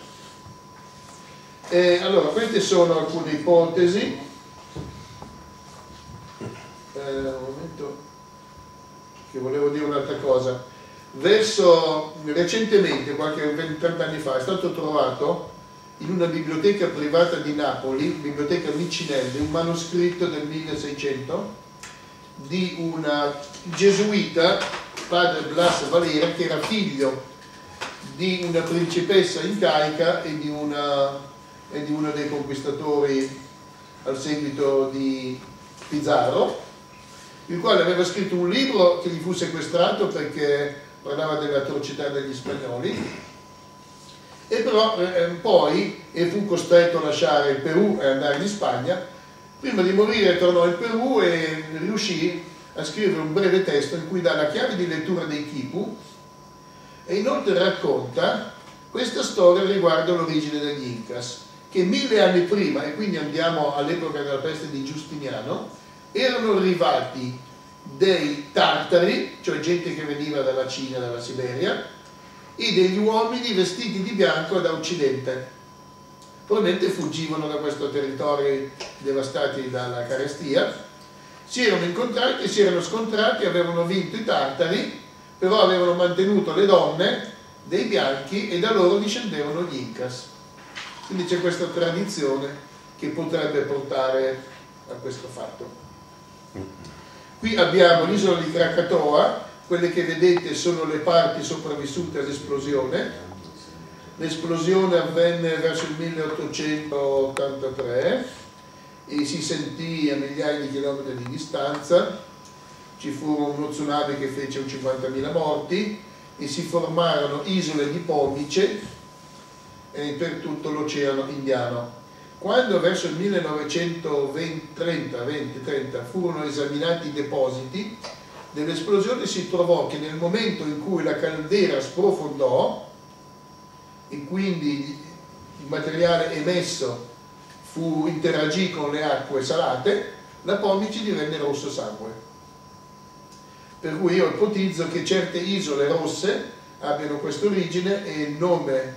Eh, allora, queste sono alcune ipotesi. Eh, un momento che volevo dire un'altra cosa. Verso, recentemente, qualche 20-30 anni fa, è stato trovato in una biblioteca privata di Napoli, biblioteca Micinelli, un manoscritto del 1600 di una gesuita, padre Blas Valera, che era figlio di una principessa incaica e di una e di uno dei conquistatori al seguito di Pizarro, il quale aveva scritto un libro che gli fu sequestrato perché parlava delle atrocità degli spagnoli. E però eh, eh, poi e fu costretto a lasciare il Perù e andare in Spagna prima di morire tornò in Perù e riuscì a scrivere un breve testo in cui dà la chiave di lettura dei Kipu. E inoltre racconta questa storia riguardo l'origine degli Incas che mille anni prima, e quindi andiamo all'epoca della peste di Giustiniano, erano arrivati dei tartari, cioè gente che veniva dalla Cina, dalla Siberia, e degli uomini vestiti di bianco da occidente. Probabilmente fuggivano da questo territorio devastati dalla carestia, si erano incontrati, si erano scontrati, avevano vinto i tartari, però avevano mantenuto le donne dei bianchi e da loro discendevano gli Incas. Quindi c'è questa tradizione che potrebbe portare a questo fatto. Qui abbiamo l'isola di Krakatoa, quelle che vedete sono le parti sopravvissute all'esplosione. L'esplosione avvenne verso il 1883 e si sentì a migliaia di chilometri di distanza. Ci fu uno tsunami che fece un 50.000 morti e si formarono isole di pomice eh, per tutto l'oceano indiano. Quando verso il 1930-20-30 furono esaminati i depositi, dell'esplosione si trovò che nel momento in cui la caldera sprofondò e quindi il materiale emesso fu, interagì con le acque salate, la pomice divenne rosso sangue. Per cui io ipotizzo che certe isole rosse abbiano questa origine e il nome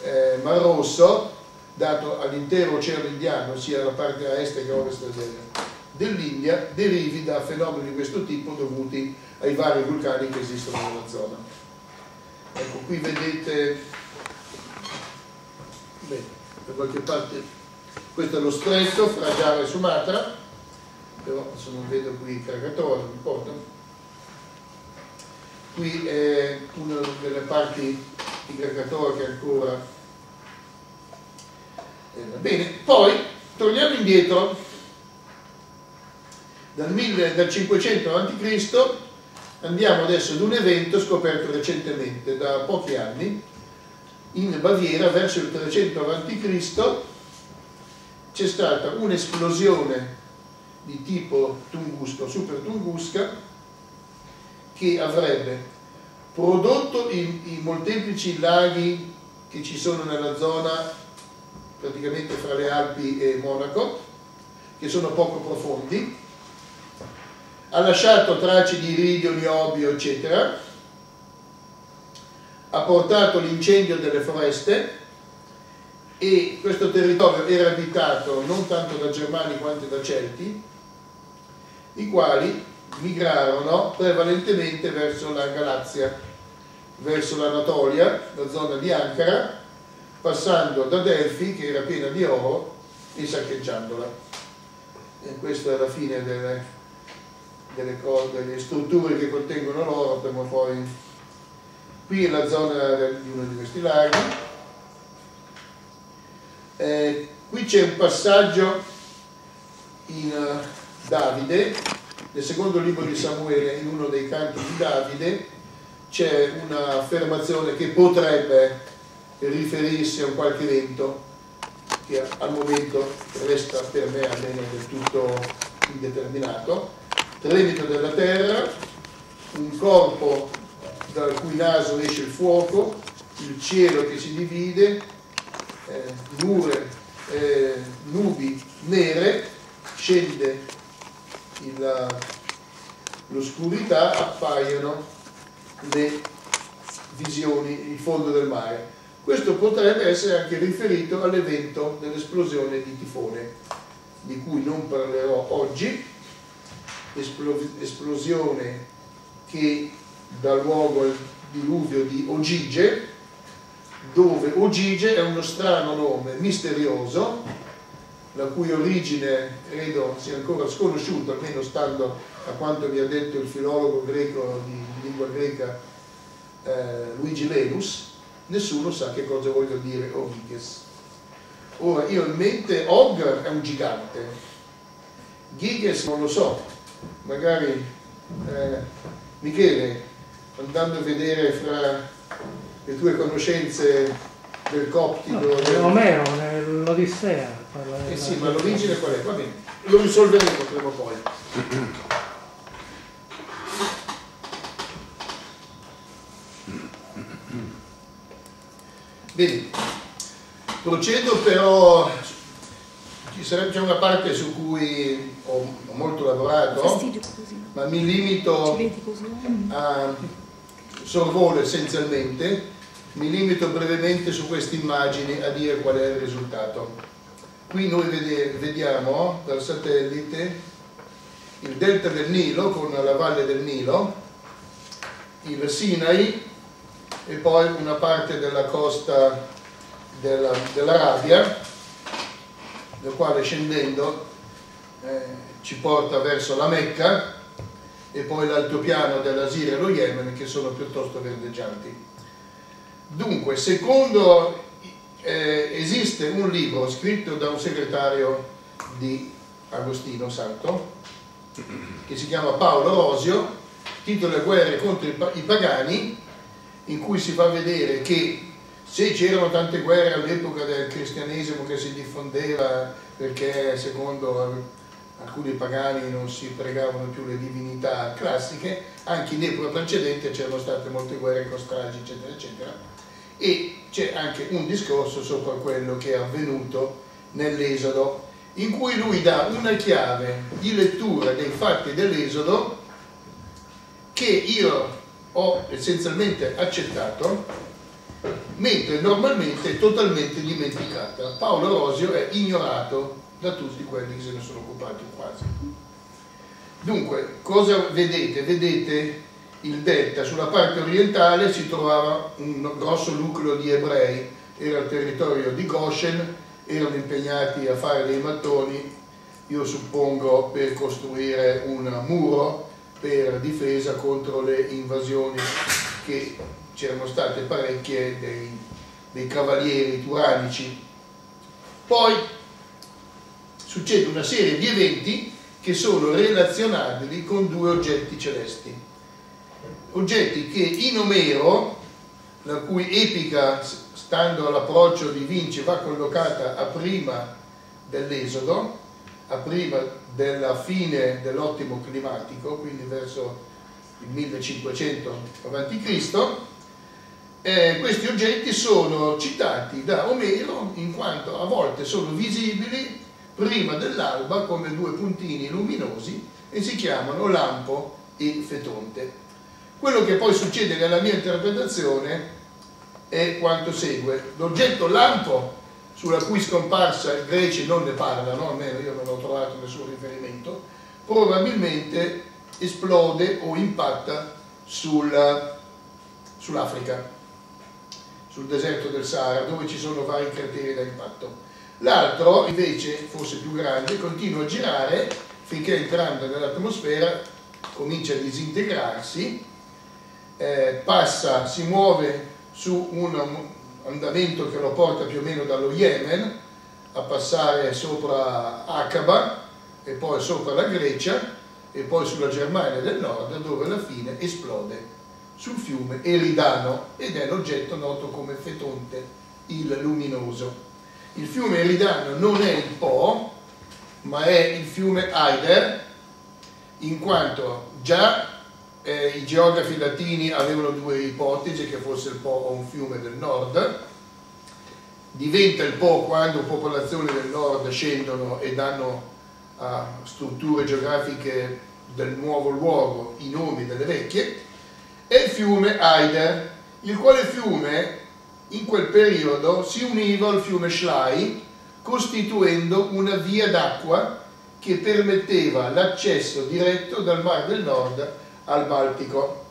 eh, Mar Rosso, dato all'intero oceano indiano, sia la parte a est che a ovest dell'India, derivi da fenomeni di questo tipo dovuti ai vari vulcani che esistono nella zona. Ecco, qui vedete, bene, da qualche parte, questo è lo stretto fra Java e Sumatra, però se non vedo qui Krakatoa, non importa qui è una delle parti di Krakatoa che ancora bene, poi torniamo indietro dal, 1000, dal 500 a.C. andiamo adesso ad un evento scoperto recentemente da pochi anni in Baviera verso il 300 a.C. c'è stata un'esplosione di tipo Tunguska, super Tunguska che avrebbe prodotto i, i molteplici laghi che ci sono nella zona praticamente fra le Alpi e Monaco, che sono poco profondi, ha lasciato tracce di iridio, niobio, eccetera, ha portato l'incendio delle foreste e questo territorio era abitato non tanto da germani quanto da celti, i quali migrarono prevalentemente verso la Galazia, verso l'Anatolia, la zona di Ankara, passando da Delfi, che era piena di oro, e saccheggiandola. E questa è la fine delle, delle, cose, delle strutture che contengono l'oro, prima o poi. Qui è la zona di uno di questi laghi. Eh, qui c'è un passaggio in uh, Davide, nel secondo libro di Samuele, in uno dei canti di Davide, c'è un'affermazione che potrebbe riferirsi a un qualche evento che al momento resta per me almeno del tutto indeterminato. Tremito della terra, un corpo dal cui naso esce il fuoco, il cielo che si divide, eh, nure, eh, nubi nere, scende l'oscurità appaiono le visioni, il fondo del mare. Questo potrebbe essere anche riferito all'evento dell'esplosione di tifone, di cui non parlerò oggi, esplosione che dà luogo al diluvio di Ogige, dove Ogige è uno strano nome misterioso la cui origine credo sia ancora sconosciuta, almeno stando a quanto mi ha detto il filologo greco di, lingua greca eh, Luigi Lenus, nessuno sa che cosa voglia dire Oviges. Ora, io in mente Ogre è un gigante, Giges non lo so, magari eh, Michele, andando a vedere fra le tue conoscenze del coptico... No, del... Omero, nell'Odissea. Eh sì, ma l'origine qual è? Va bene, lo risolveremo prima o poi. Bene, procedo però, ci sarebbe una parte su cui ho molto lavorato, ma mi limito a sorvolo essenzialmente, mi limito brevemente su queste immagini a dire qual è il risultato. Qui noi vediamo dal satellite il delta del Nilo con la valle del Nilo, il Sinai e poi una parte della costa dell'Arabia il quale scendendo eh, ci porta verso la Mecca e poi l'altopiano della Siria e lo Yemen che sono piuttosto verdeggianti. Dunque, secondo eh, esiste un libro scritto da un segretario di Agostino Santo che si chiama Paolo Rosio, titola Guerre contro i pagani, in cui si fa vedere che se c'erano tante guerre all'epoca del cristianesimo che si diffondeva perché secondo alcuni pagani non si pregavano più le divinità classiche, anche in epoca precedente c'erano state molte guerre con stragi, eccetera, eccetera. E c'è anche un discorso sopra quello che è avvenuto nell'Esodo, in cui lui dà una chiave di lettura dei fatti dell'Esodo che io ho essenzialmente accettato, mentre normalmente è totalmente dimenticata. Paolo Rosio è ignorato da tutti quelli che se ne sono occupati quasi. Dunque, cosa vedete? Vedete il delta, sulla parte orientale si trovava un grosso nucleo di ebrei, era il territorio di Goshen, erano impegnati a fare dei mattoni, io suppongo per costruire un muro per difesa contro le invasioni che c'erano state parecchie dei, dei cavalieri turanici. Poi succede una serie di eventi che sono relazionabili con due oggetti celesti. Oggetti che in Omero, la cui epica, stando all'approccio di Vinci, va collocata a prima dell'Esodo, a prima della fine dell'ottimo climatico, quindi verso il 1500 a.C., eh, questi oggetti sono citati da Omero in quanto a volte sono visibili prima dell'alba come due puntini luminosi e si chiamano lampo e fetonte. Quello che poi succede nella mia interpretazione è quanto segue. L'oggetto lampo, sulla cui scomparsa i greci non ne parlano, almeno io non ho trovato nessun riferimento, probabilmente esplode o impatta sul, sull'Africa, sul deserto del Sahara, dove ci sono vari crateri da impatto. L'altro, invece, forse più grande, continua a girare finché entrando nell'atmosfera comincia a disintegrarsi, eh, passa, si muove su un andamento che lo porta più o meno dallo Yemen a passare sopra Aqaba e poi sopra la Grecia e poi sulla Germania del Nord dove alla fine esplode sul fiume Eridano ed è l'oggetto noto come Fetonte, il luminoso. Il fiume Eridano non è il Po, ma è il fiume Aider, in quanto già eh, i geografi latini avevano due ipotesi, che fosse il Po o un fiume del nord, diventa il Po quando popolazioni del nord scendono e danno a strutture geografiche del nuovo luogo i nomi delle vecchie, e il fiume Aider, il quale fiume in quel periodo si univa al fiume Schlei costituendo una via d'acqua che permetteva l'accesso diretto dal Mar del Nord al Baltico,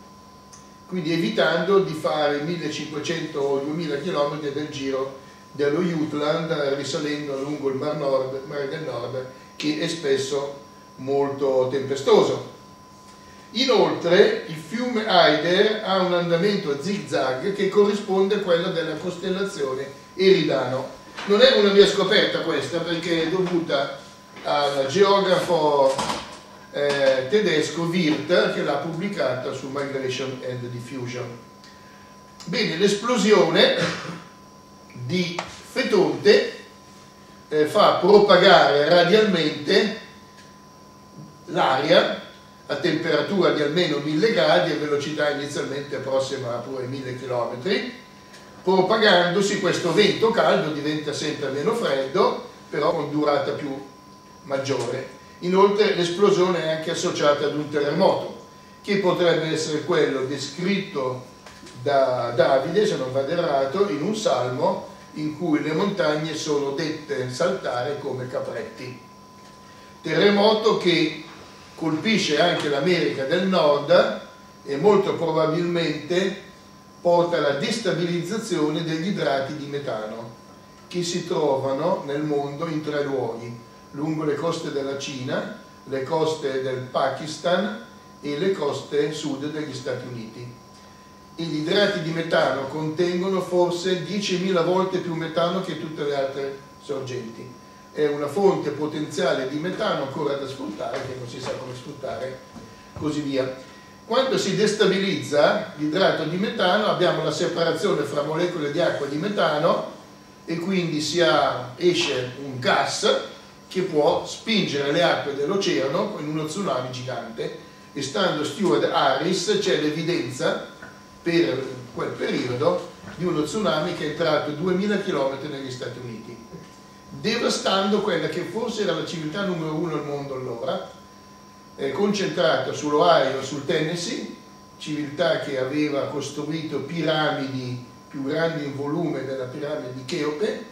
quindi evitando di fare 1500 o 2000 km del giro dello Jutland risalendo lungo il Mar, Nord, Mar del Nord che è spesso molto tempestoso. Inoltre il fiume Aider ha un andamento a zigzag che corrisponde a quello della costellazione Eridano. Non è una mia scoperta questa perché è dovuta al geografo eh, tedesco Wirth che l'ha pubblicata su Migration and Diffusion. Bene, l'esplosione di Fetonte eh, fa propagare radialmente l'aria a temperatura di almeno 1000 gradi e velocità inizialmente prossima a pure 1000 km. Propagandosi questo vento caldo diventa sempre meno freddo, però con durata più maggiore. Inoltre l'esplosione è anche associata ad un terremoto, che potrebbe essere quello descritto da Davide, se non vado errato, in un salmo in cui le montagne sono dette saltare come capretti. Terremoto che colpisce anche l'America del Nord e molto probabilmente porta alla destabilizzazione degli idrati di metano che si trovano nel mondo in tre luoghi, lungo le coste della Cina, le coste del Pakistan e le coste sud degli Stati Uniti. Gli idrati di metano contengono forse 10.000 volte più metano che tutte le altre sorgenti. È una fonte potenziale di metano ancora da sfruttare, che non si sa come sfruttare, così via. Quando si destabilizza l'idrato di metano abbiamo la separazione fra molecole di acqua e di metano e quindi ha, esce un gas che può spingere le acque dell'oceano in uno tsunami gigante. E stando Stuart Harris c'è l'evidenza per quel periodo di uno tsunami che è entrato 2000 km negli Stati Uniti devastando quella che forse era la civiltà numero uno al mondo allora eh, concentrata sull'Ohio, sul Tennessee civiltà che aveva costruito piramidi più grandi in volume della piramide di Cheope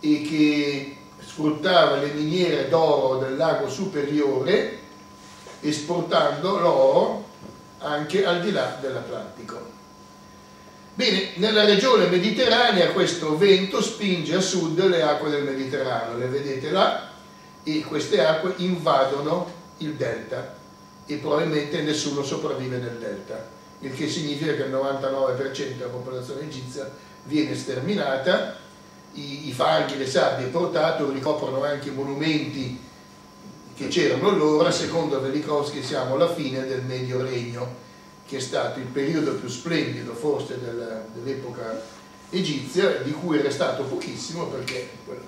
e che sfruttava le miniere d'oro del lago superiore esportando l'oro anche al di là dell'Atlantico. Bene, nella regione mediterranea questo vento spinge a sud le acque del Mediterraneo, le vedete là, e queste acque invadono il delta e probabilmente nessuno sopravvive nel delta, il che significa che il 99% della popolazione egizia viene sterminata i, i fanghi, le sabbie portate ricoprono anche i monumenti che c'erano allora, secondo Velikovsky siamo alla fine del Medio Regno, che è stato il periodo più splendido forse del, dell'epoca egizia, di cui è restato pochissimo perché quel,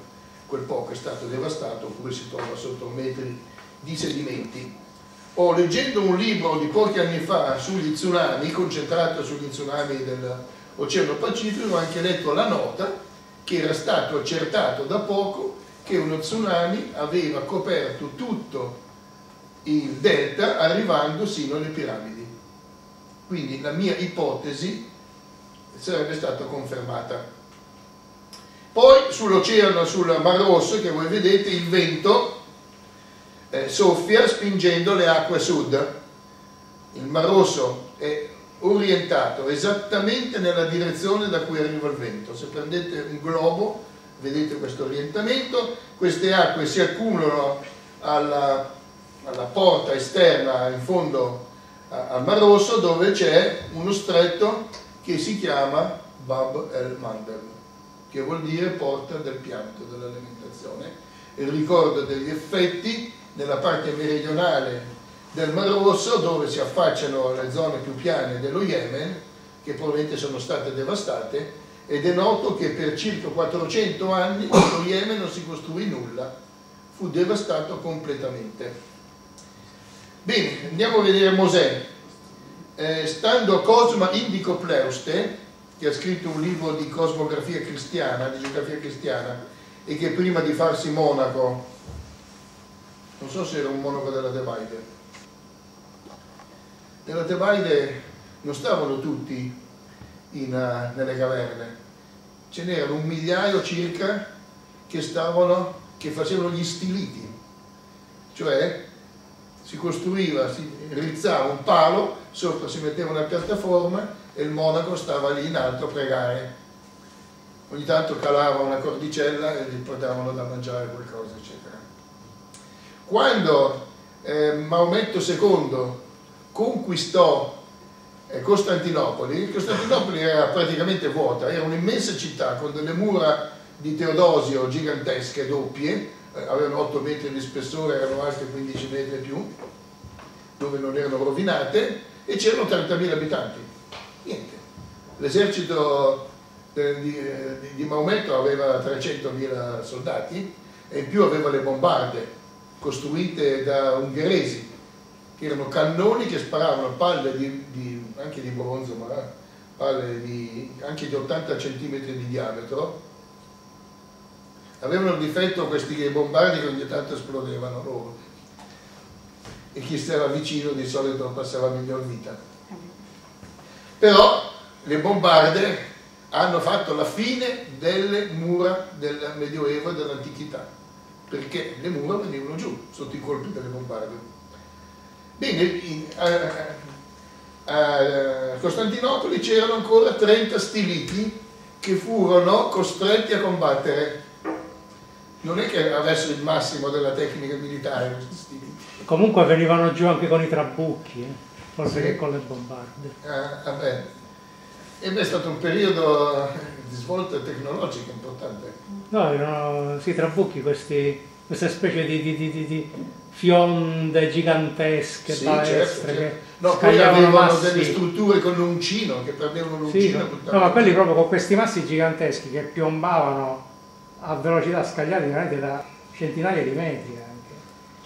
quel poco è stato devastato oppure si trova sotto metri di sedimenti. O leggendo un libro di pochi anni fa sugli tsunami, concentrato sugli tsunami dell'Oceano Pacifico, ho anche letto la nota che era stato accertato da poco che uno tsunami aveva coperto tutto il delta arrivando sino alle piramidi. Quindi la mia ipotesi sarebbe stata confermata. Poi sull'oceano, sul Mar Rosso, che voi vedete, il vento eh, soffia spingendo le acque a sud. Il Mar Rosso è orientato esattamente nella direzione da cui arriva il vento. Se prendete un globo vedete questo orientamento, queste acque si accumulano alla, alla porta esterna in fondo al Mar Rosso dove c'è uno stretto che si chiama Bab el Mandel, che vuol dire porta del pianto, dell'alimentazione. Il ricordo degli effetti nella parte meridionale del Mar Rosso dove si affacciano le zone più piane dello Yemen che probabilmente sono state devastate ed è noto che per circa 400 anni lo Yemen non si costruì nulla, fu devastato completamente. Bene, andiamo a vedere Mosè. Eh, stando a Cosma Indico Pleuste, che ha scritto un libro di cosmografia cristiana, di geografia cristiana, e che prima di farsi monaco, non so se era un monaco della Tebaide, nella Tebaide non stavano tutti in, uh, nelle caverne, ce n'erano un migliaio circa che stavano, che facevano gli stiliti, cioè si costruiva, si rizzava un palo, sopra si metteva una piattaforma e il monaco stava lì in alto a pregare. Ogni tanto calava una cordicella e gli portavano da mangiare qualcosa, eccetera. Quando eh, Maometto II conquistò eh, Costantinopoli, Costantinopoli era praticamente vuota, era un'immensa città con delle mura di Teodosio gigantesche, doppie, eh, avevano 8 metri di spessore, erano alte 15 metri più, dove non erano rovinate, e c'erano 30.000 abitanti. Niente. L'esercito di, di Maometto aveva 300.000 soldati e in più aveva le bombarde costruite da ungheresi erano cannoni che sparavano palle di, di, anche di bronzo, ma palle di, anche di 80 cm di diametro. Avevano il difetto questi bombardi che ogni tanto esplodevano loro e chi stava vicino di solito passava miglior vita. Però le bombarde hanno fatto la fine delle mura del Medioevo e dell'antichità, perché le mura venivano giù sotto i colpi delle bombarde. Bene, a Costantinopoli c'erano ancora 30 stiliti che furono costretti a combattere. Non è che avessero il massimo della tecnica militare questi tipi. Comunque venivano giù anche con i trabucchi, eh, oltre Sì. che con le bombarde. Ah, vabbè. E beh, è stato un periodo di svolta tecnologica importante. No, erano sì, trabucchi, questi, queste specie di- di- di- di fionde gigantesche, Sì, balestre certo, certo. No, poi scagliavano avevano massi. delle strutture con l'uncino, che prendevano Sì, l'uncino e no, ma quelli proprio con questi massi giganteschi che piombavano a velocità scagliate veramente da centinaia di metri anche.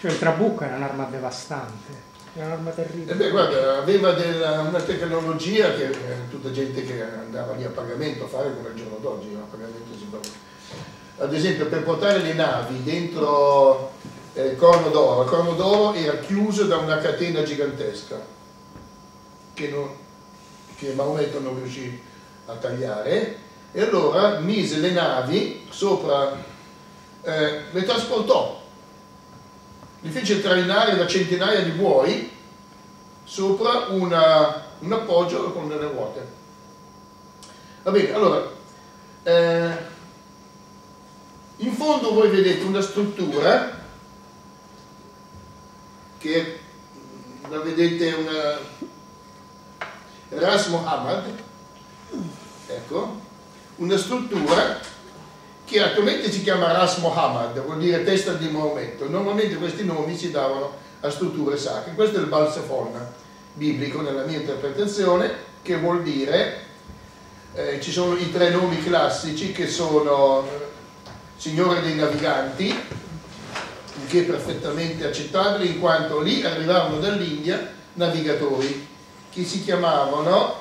Cioè il trabucco era un'arma devastante, era un'arma E terribile. beh, guarda, aveva della- una tecnologia che eh, tutta gente che andava lì a pagamento a fare come al giorno d'oggi, no? a pagamento si fa. Ad esempio, per portare le navi dentro eh, Corno d'Oro, il Corno d'Oro era chiuso da una catena gigantesca che, non- che Maometto non riuscì a tagliare. E allora mise le navi sopra, eh, le trasportò, li fece trainare da centinaia di buoi sopra una- un appoggio con delle ruote. Va bene, allora, eh, in fondo voi vedete una struttura che la vedete una Ras Mohammed, ecco, una struttura che attualmente si chiama Ras Mohammed, vuol dire testa di Maometto. Normalmente questi nomi si davano a strutture sacre. Questo è il Balsafon biblico nella mia interpretazione, che vuol dire, eh, ci sono i tre nomi classici che sono eh, Signore dei Naviganti, che è perfettamente accettabile in quanto lì arrivavano dall'India navigatori che si chiamavano,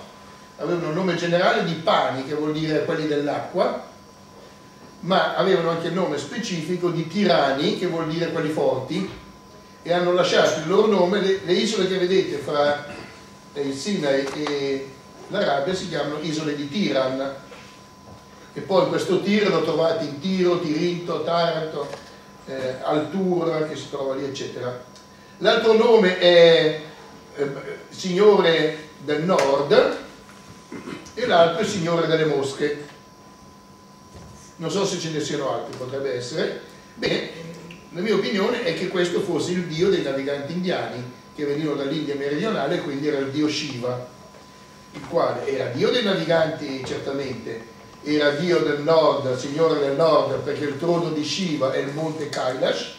avevano il nome generale di pani, che vuol dire quelli dell'acqua, ma avevano anche il nome specifico di tirani, che vuol dire quelli forti, e hanno lasciato il loro nome, le, le isole che vedete fra eh, il Sinai e l'Arabia si chiamano isole di Tiran, e poi questo Tir lo trovate in Tiro, Tirinto, Taranto, eh, Altura che si trova lì, eccetera. L'altro nome è eh, Signore del Nord e l'altro è Signore delle Mosche. Non so se ce ne siano altri, potrebbe essere. Bene, la mia opinione è che questo fosse il dio dei naviganti indiani che venivano dall'India meridionale, quindi era il dio Shiva, il quale era dio dei naviganti certamente, era dio del nord, signore del nord, perché il trono di Shiva è il monte Kailash,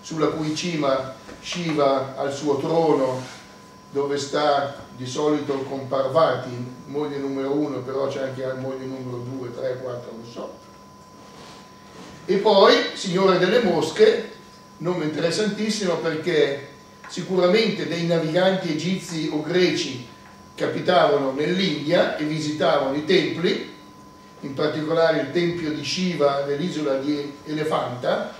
sulla cui cima Shiva ha il suo trono, dove sta di solito con Parvati, moglie numero uno, però c'è anche moglie numero due, tre, quattro, non so. E poi, signore delle mosche, nome interessantissimo perché sicuramente dei naviganti egizi o greci capitavano nell'India e visitavano i templi, in particolare il tempio di Shiva nell'isola di Elefanta,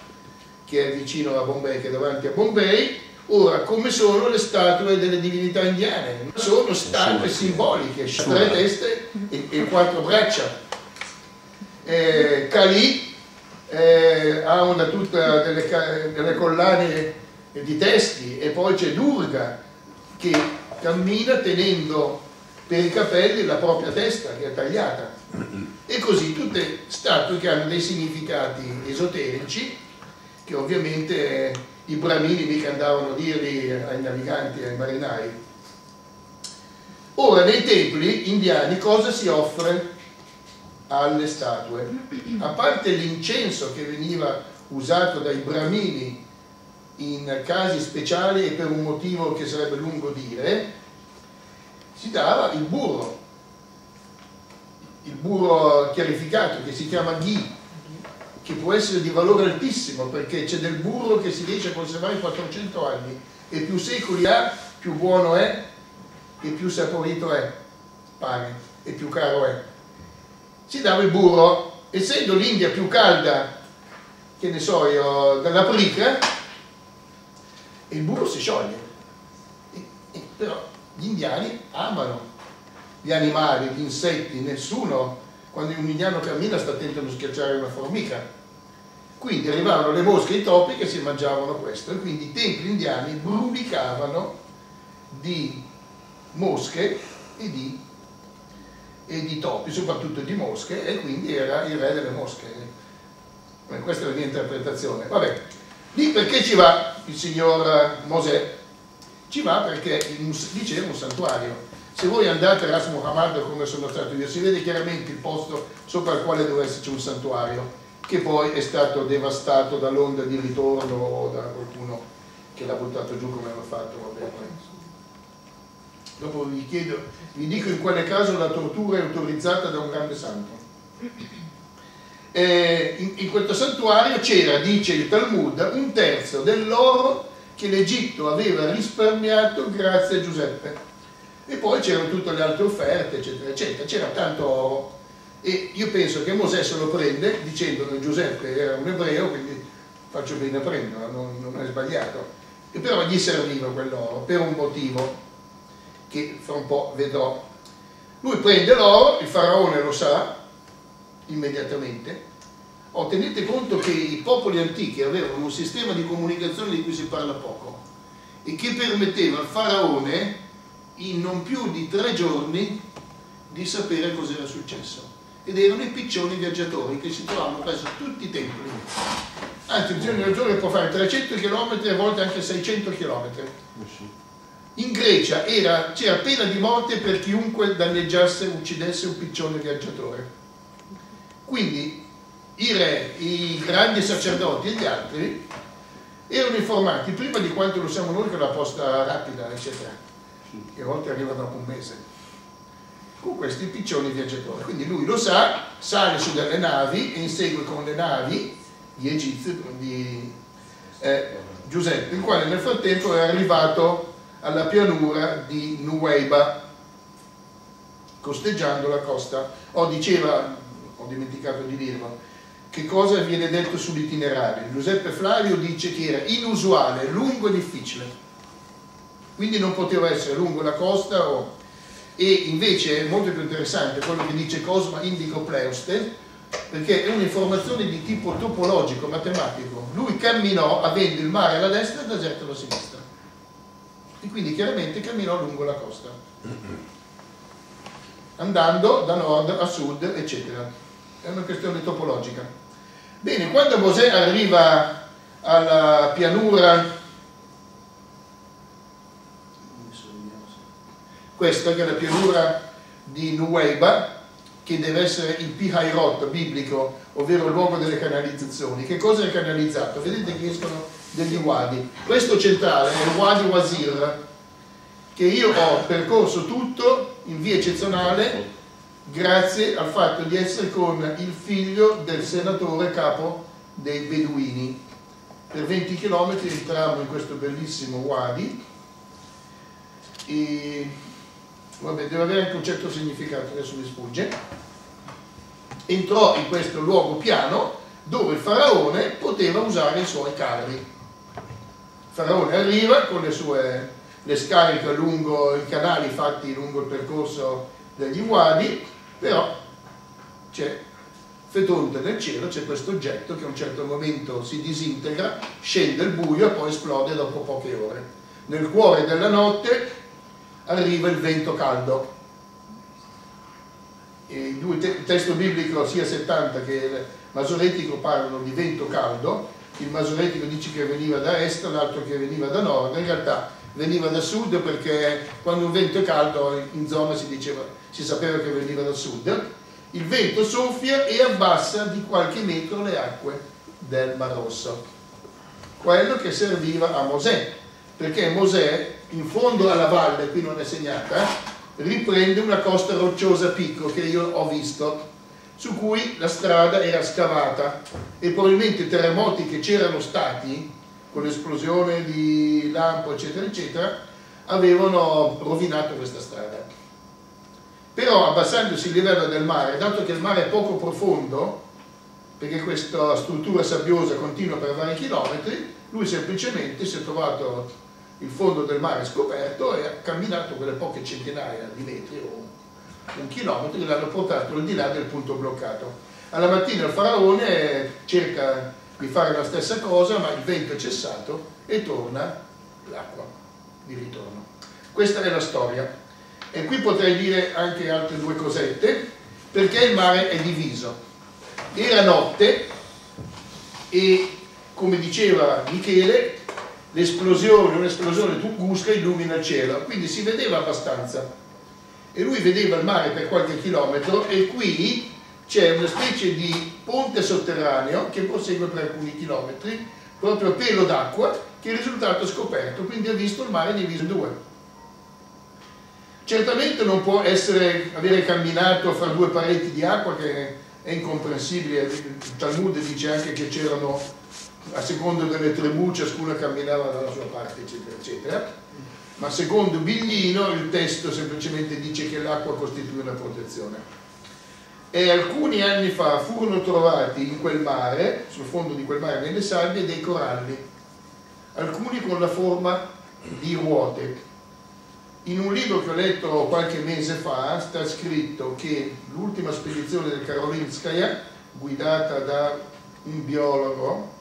che è vicino a Bombay, che è davanti a Bombay. Ora, come sono le statue delle divinità indiane? Sono statue simboliche, tre teste e, e quattro braccia. Eh, Kali eh, ha una tutta delle, delle collane di testi e poi c'è Durga che cammina tenendo per i capelli la propria testa che è tagliata e così tutte statue che hanno dei significati esoterici che ovviamente i bramini mica andavano a dirli ai naviganti ai marinai. Ora nei templi indiani cosa si offre alle statue? A parte l'incenso che veniva usato dai bramini in casi speciali e per un motivo che sarebbe lungo dire, si dava il burro, il burro chiarificato che si chiama ghee, che può essere di valore altissimo perché c'è del burro che si riesce a conservare 400 anni e più secoli ha, più buono è e più saporito è, pare, e più caro è. Si dava il burro, essendo l'India più calda, che ne so io, dell'Africa, il burro si scioglie. E- e però gli indiani amano gli animali, gli insetti, nessuno quando un indiano cammina sta attento a non schiacciare una formica. Quindi arrivavano le mosche e i topi che si mangiavano questo e quindi i templi indiani brulicavano di mosche e di e di topi, soprattutto di mosche, e quindi era il re delle mosche. Questa è la mia interpretazione. Vabbè, lì perché ci va il signor Mosè? Ci va perché lì c'era un santuario. Se voi andate a Ras Muhammad come sono stato io, si vede chiaramente il posto sopra il quale doveva esserci un santuario, che poi è stato devastato dall'onda di ritorno o da qualcuno che l'ha buttato giù come hanno fatto. Vabbè. Dopo vi chiedo, vi dico in quale caso la tortura è autorizzata da un grande santo. Eh, in, in questo santuario c'era, dice il Talmud, un terzo dell'oro che l'Egitto aveva risparmiato grazie a Giuseppe. E poi c'erano tutte le altre offerte, eccetera, eccetera. C'era tanto oro. E io penso che Mosè se lo prende dicendo che Giuseppe era un ebreo, quindi faccio bene a prenderlo, non, non è sbagliato. E però gli serviva quell'oro per un motivo che fra un po' vedrò. Lui prende l'oro, il faraone lo sa immediatamente. Oh, tenete conto che i popoli antichi avevano un sistema di comunicazione di cui si parla poco e che permetteva al faraone in non più di tre giorni di sapere cosa era successo. Ed erano i piccioni viaggiatori che si trovavano presso tutti i templi. Anzi, il giorno giorno può fare 300 km a volte anche 600 km. In Grecia era- c'era pena di morte per chiunque danneggiasse uccidesse un piccione viaggiatore. Quindi i re, i grandi sacerdoti e gli altri erano informati prima di quanto lo siamo noi con la posta rapida, eccetera, che a volte arriva dopo un mese, con questi piccioni viaggiatori. Quindi lui lo sa, sale su delle navi e insegue con le navi gli egizi di eh, Giuseppe, il quale nel frattempo è arrivato alla pianura di Nuweiba, costeggiando la costa. Oh, diceva, ho dimenticato di dirlo, che cosa viene detto sull'itinerario. Giuseppe Flavio dice che era inusuale, lungo e difficile, quindi non poteva essere lungo la costa o- e invece è molto più interessante quello che dice Cosma Indico Pleuste, perché è un'informazione di tipo topologico, matematico. Lui camminò avendo il mare alla destra e il deserto alla sinistra. E quindi chiaramente camminò lungo la costa, andando da nord a sud, eccetera. È una questione topologica. Bene, quando Mosè arriva alla pianura, questa che è la pianura di Nuweiba, che deve essere il Pihairot biblico, ovvero il luogo delle canalizzazioni. Che cosa è canalizzato? Vedete che escono degli wadi. Questo centrale è il Wadi Wazir, che io ho percorso tutto in via eccezionale grazie al fatto di essere con il figlio del senatore capo dei Beduini. Per 20 km entriamo in questo bellissimo Wadi e vabbè, deve avere anche un certo significato, adesso mi sfugge. Entrò in questo luogo piano dove il faraone poteva usare i suoi carri. Il faraone arriva con le sue le scariche lungo i canali fatti lungo il percorso degli Wadi, però c'è fetente nel cielo, c'è questo oggetto che a un certo momento si disintegra, scende il buio e poi esplode dopo poche ore. Nel cuore della notte arriva il vento caldo. E il testo biblico sia 70 che il masoretico parlano di vento caldo, il masoretico dice che veniva da est, l'altro che veniva da nord, in realtà veniva da sud perché quando un vento è caldo in zona si, diceva, si sapeva che veniva da sud, il vento soffia e abbassa di qualche metro le acque del Mar Rosso. Quello che serviva a Mosè, perché Mosè in fondo alla valle, qui non è segnata, riprende una costa rocciosa picco che io ho visto, su cui la strada era scavata e probabilmente i terremoti che c'erano stati con l'esplosione di lampo eccetera eccetera avevano rovinato questa strada. Però abbassandosi il livello del mare, dato che il mare è poco profondo, perché questa struttura sabbiosa continua per vari chilometri, lui semplicemente si è trovato il fondo del mare scoperto e ha camminato quelle poche centinaia di metri o un chilometro che l'hanno portato al di là del punto bloccato. Alla mattina il faraone cerca di fare la stessa cosa, ma il vento è cessato e torna l'acqua di ritorno. Questa è la storia. E qui potrei dire anche altre due cosette, perché il mare è diviso. Era notte e, come diceva Michele, l'esplosione, un'esplosione tunguska illumina il cielo, quindi si vedeva abbastanza. E lui vedeva il mare per qualche chilometro e qui c'è una specie di ponte sotterraneo che prosegue per alcuni chilometri, proprio a pelo d'acqua, che è risultato scoperto, quindi ha visto il mare diviso in due. Certamente non può essere, avere camminato fra due pareti di acqua che è incomprensibile, il Talmud dice anche che c'erano a seconda delle tribù ciascuna camminava dalla sua parte eccetera eccetera. Ma secondo Biglino il testo semplicemente dice che l'acqua costituisce una protezione. E alcuni anni fa furono trovati in quel mare, sul fondo di quel mare nelle sabbie, dei coralli. Alcuni con la forma di ruote. In un libro che ho letto qualche mese fa sta scritto che l'ultima spedizione del Karolinskaya, guidata da un biologo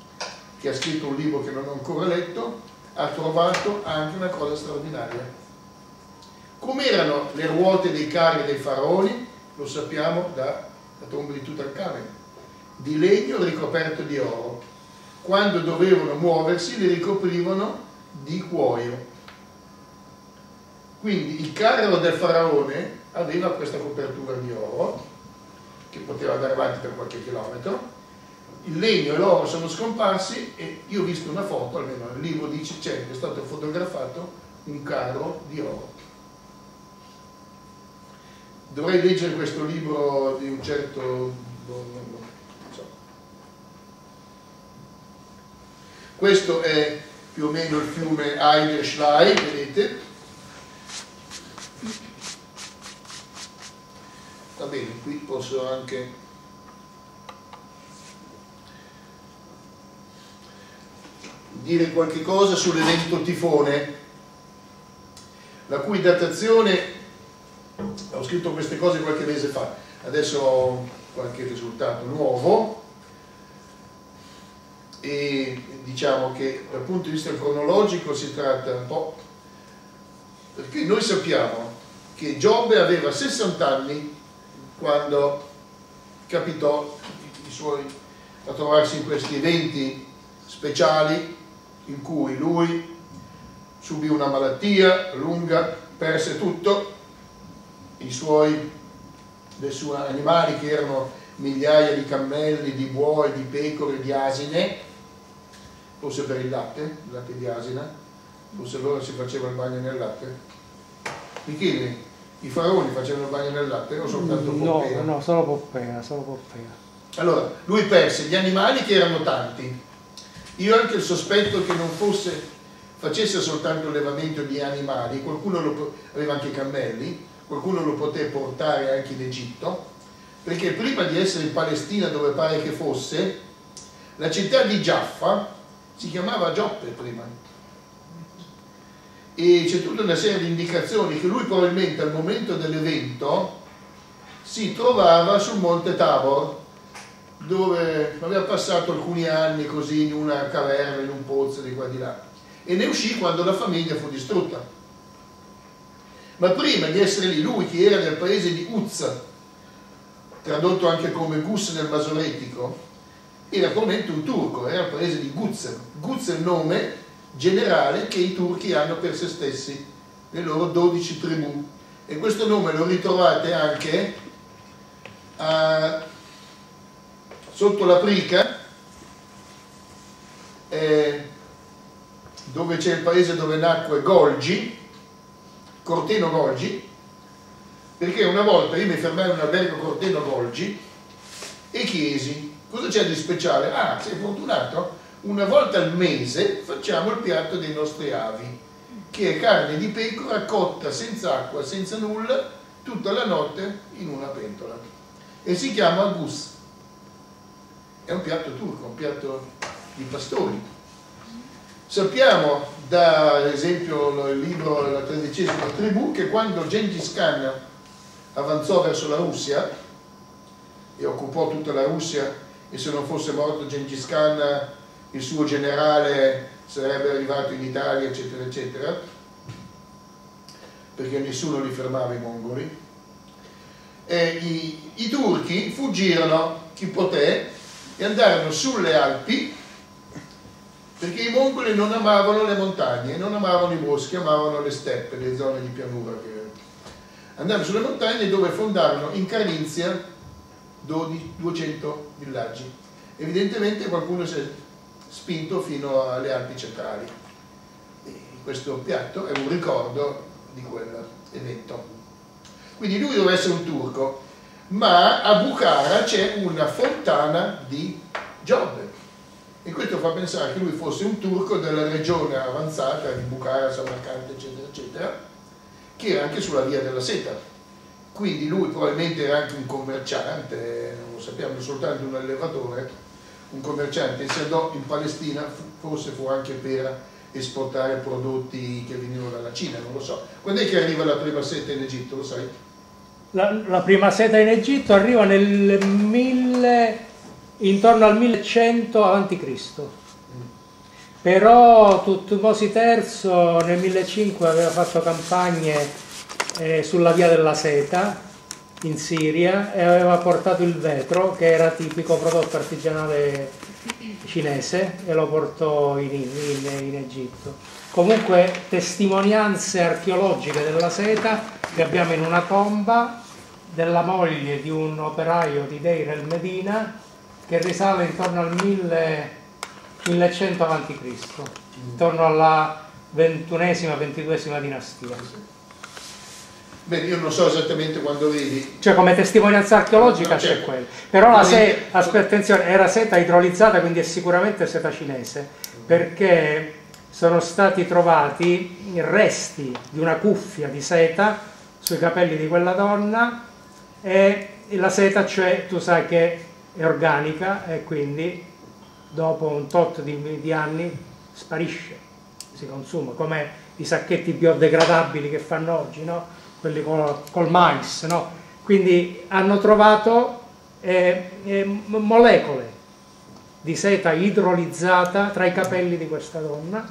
che ha scritto un libro che non ho ancora letto, ha trovato anche una cosa straordinaria. Com'erano le ruote dei carri dei faraoni? Lo sappiamo dalla tomba di Tutankhamen, di legno ricoperto di oro. Quando dovevano muoversi li ricoprivano di cuoio quindi il carro del faraone aveva questa copertura di oro, che poteva andare avanti per qualche chilometro, il legno e l'oro sono scomparsi e io ho visto una foto, almeno il libro dice c'è, è stato fotografato un carro di oro. Dovrei leggere questo libro di un certo... So. Questo è più o meno il fiume Eider Schlei, vedete? va bene, qui posso anche dire qualche cosa sull'evento tifone la cui datazione ho scritto queste cose qualche mese fa adesso ho qualche risultato nuovo e diciamo che dal punto di vista cronologico si tratta un po' perché noi sappiamo che Giobbe aveva 60 anni quando capitò i suoi, a trovarsi in questi eventi speciali in cui lui subì una malattia lunga, perse tutto, i suoi, dei suoi animali che erano migliaia di cammelli, di buoi, di pecore, di asine, forse per il latte, il latte di asina, forse allora si faceva il bagno nel latte. Michele, i faraoni facevano il bagno nel latte o soltanto Poppea? No, no, solo Poppea, solo Poppea. Allora, lui perse gli animali che erano tanti. Io ho anche il sospetto che non fosse, facesse soltanto allevamento di animali, qualcuno lo, aveva anche cammelli, qualcuno lo poté portare anche in Egitto, perché prima di essere in Palestina dove pare che fosse, la città di Giaffa si chiamava Gioppe prima. E c'è tutta una serie di indicazioni che lui probabilmente al momento dell'evento si trovava sul monte Tabor dove aveva passato alcuni anni così in una caverna, in un pozzo di qua di là. E ne uscì quando la famiglia fu distrutta. Ma prima di essere lì lui che era nel paese di Uzza tradotto anche come Gus nel Masoretico era probabilmente un turco, era il paese di Guz Guz è il nome generale che i turchi hanno per se stessi, le loro 12 tribù. E questo nome lo ritrovate anche a, sotto la Prica, eh, dove c'è il paese dove nacque Golgi, Corteno Golgi, perché una volta io mi fermai in un albergo Corteno Golgi e chiesi cosa c'è di speciale? Ah, sei fortunato? una volta al mese facciamo il piatto dei nostri avi, che è carne di pecora cotta senza acqua, senza nulla, tutta la notte in una pentola. E si chiama gus. È un piatto turco, un piatto di pastori. Sappiamo, da esempio il libro della tredicesima tribù, che quando Gengis Khan avanzò verso la Russia e occupò tutta la Russia e se non fosse morto Gengis Khan il suo generale sarebbe arrivato in Italia, eccetera, eccetera. perché nessuno li fermava i mongoli. I, I turchi fuggirono chi poté e andarono sulle Alpi perché i mongoli non amavano le montagne, non amavano i boschi, amavano le steppe, le zone di pianura. Andarono sulle montagne dove fondarono in Carinzia 12, 200 villaggi. Evidentemente qualcuno si è spinto fino alle Alpi centrali. E questo piatto è un ricordo di quell'evento. Quindi lui doveva essere un turco, ma a Bukhara c'è una fontana di Giobbe. E questo fa pensare che lui fosse un turco della regione avanzata di Bukhara, Samarcanda, eccetera, eccetera, che era anche sulla via della seta quindi lui probabilmente era anche un commerciante, non lo sappiamo, soltanto un allevatore, un commerciante, si andò in Palestina, forse fu anche per esportare prodotti che venivano dalla Cina, non lo so. Quando è che arriva la prima seta in Egitto, lo sai? La, la prima seta in Egitto arriva nel 1000, intorno al 1100 a.C. Però Tutmosi III nel 1500 aveva fatto campagne eh, sulla via della seta in Siria e aveva portato il vetro che era tipico prodotto artigianale cinese e lo portò in, in, in Egitto. Comunque testimonianze archeologiche della seta che abbiamo in una tomba della moglie di un operaio di Deir el Medina che risale intorno al 1000, 1100 a.C., intorno alla ventunesima, ventiduesima dinastia. Bene, io non so esattamente quando vedi. Cioè come testimonianza archeologica c'è certo. quello. Però la seta, attenzione, era seta idrolizzata, quindi è sicuramente seta cinese, perché sono stati trovati i resti di una cuffia di seta sui capelli di quella donna e la seta, cioè, tu sai che è organica e quindi dopo un tot di, di anni sparisce, si consuma, come i sacchetti biodegradabili che fanno oggi, no? quelli col, col mais, no? quindi hanno trovato eh, eh, molecole di seta idrolizzata tra i capelli di questa donna